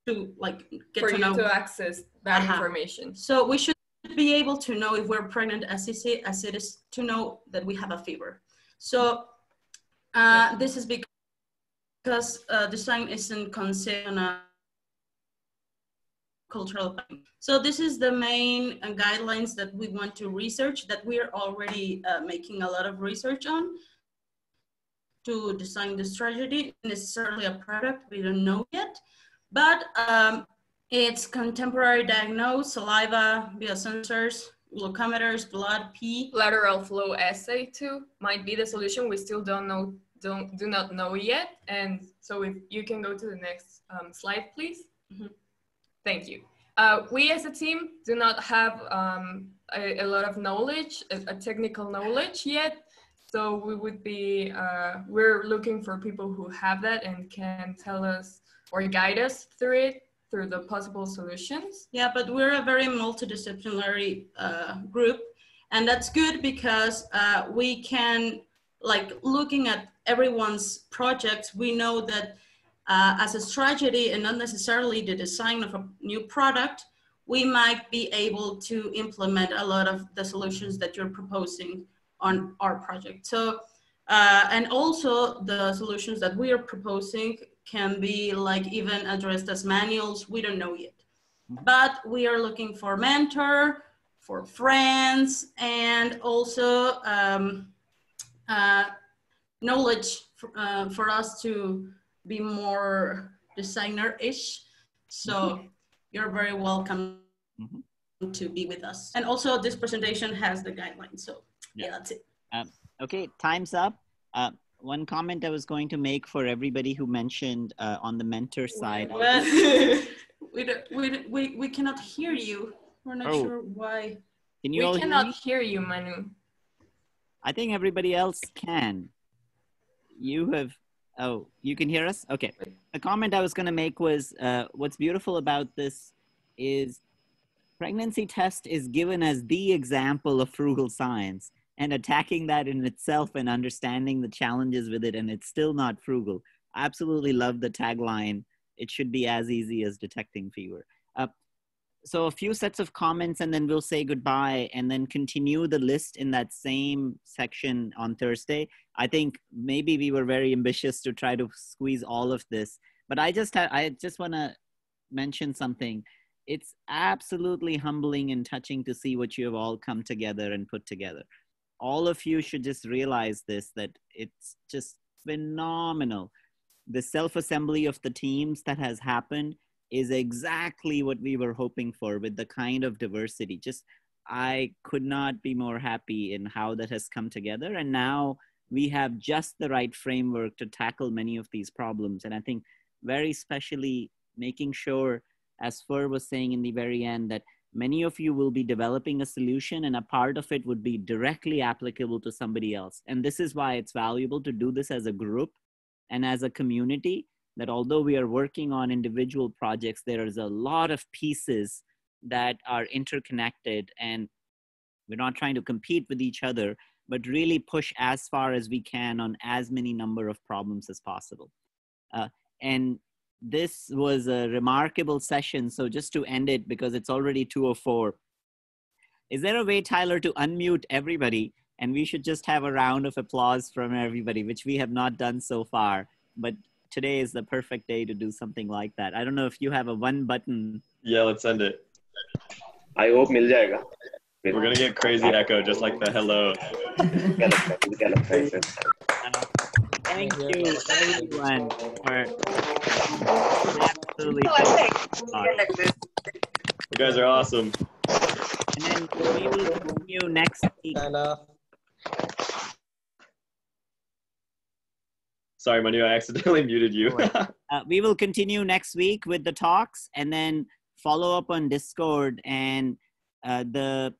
to like get for to you know to access that Uh-huh. information. So we should be able to know if we're pregnant as is, as it is to know that we have a fever. So uh, this is because uh, design isn't considered on a cultural thing. So this is the main uh, guidelines that we want to research that we're already uh, making a lot of research on to design the strategy. Necessarily a product, we don't know yet, but um, it's contemporary diagnose, saliva, biosensors, glucometers, blood, pee. Lateral flow assay too might be the solution. We still don't know, don't do not know yet. And so if you can go to the next um, slide, please. Thank you. Uh, we as a team do not have um, a, a lot of knowledge, a, a technical knowledge yet. So we would be, uh, we're looking for people who have that and can tell us or guide us through it, through the possible solutions. Yeah, but we're a very multidisciplinary uh, group, and that's good because uh, we can, like, looking at everyone's projects, we know that uh, as a strategy and not necessarily the design of a new product, we might be able to implement a lot of the solutions that you're proposing on our project. So, uh, and also the solutions that we are proposing can be like even addressed as manuals. We don't know yet, but we are looking for mentor, for friends, and also um, uh, knowledge for, uh, for us to be more designer-ish. So you're very welcome to be with us. And also this presentation has the guidelines. So yeah, that's it. Um, okay, time's up. Uh, one comment I was going to make for everybody who mentioned uh, on the mentor side. Well, we, don't, we, don't- we, we cannot hear you. We're not Oh. sure why. Can you all we hear cannot me? hear you, Manu. I think everybody else can. You have, oh, you can hear us? Okay. The comment I was going to make was uh, what's beautiful about this is pregnancy test is given as the example of frugal science and attacking that in itself and understanding the challenges with it and it's still not frugal. I absolutely love the tagline it should be as easy as detecting fever. Uh, so a few sets of comments and then we'll say goodbye and then continue the list in that same section on thursday. I think maybe we were very ambitious to try to squeeze all of this but i just ha- i just want to mention something. It's absolutely humbling and touching to see what you have all come together and put together all of you should just realize this that it's just phenomenal. The self assembly of the teams that has happened is exactly what we were hoping for with the kind of diversity. Just i could not be more happy in how that has come together. And now we have just the right framework to tackle many of these problems. And i think very specially making sure as Fur was saying in the very end, that many of you will be developing a solution and a part of it would be directly applicable to somebody else. And this is why it's valuable to do this as a group and as a community, that although we are working on individual projects, there is a lot of pieces that are interconnected and we're not trying to compete with each other, but really push as far as we can on as many number of problems as possible. Uh, and this was a remarkable session. So just to end it, because it's already 204, is there a way, Tyler, to unmute everybody? And we should just have a round of applause from everybody, which we have not done so far. But today is the perfect day to do something like that. I don't know if you have a one button. Yeah, let's end it. I hope mil jayega. We're gonna get crazy echo, just like the hello. Thank you, everyone, absolutely. You guys are awesome. And then we will continue next week. Sorry, Manu, I accidentally muted you. uh, we will continue next week with the talks and then follow up on Discord and uh, the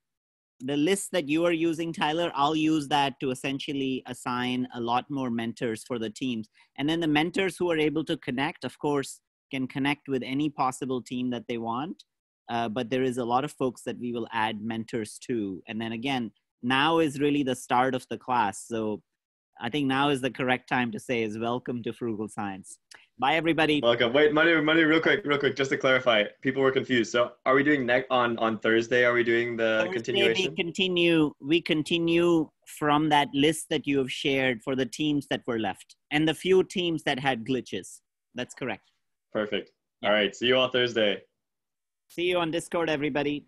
the list that you are using, Tyler, I'll use that to essentially assign a lot more mentors for the teams. And then the mentors who are able to connect, of course, can connect with any possible team that they want. Uh, but there is a lot of folks that we will add mentors to. And then again, now is really the start of the class. So I think now is the correct time to say is welcome to Frugal Science. Bye, everybody. Welcome. Wait, money, Manu, real quick, real quick, just to clarify, people were confused. So, are we doing next on on Thursday? Are we doing the Thursday continuation? We continue. We continue from that list that you have shared for the teams that were left and the few teams that had glitches. That's correct. Perfect. All right. See you all Thursday. See you on Discord, everybody.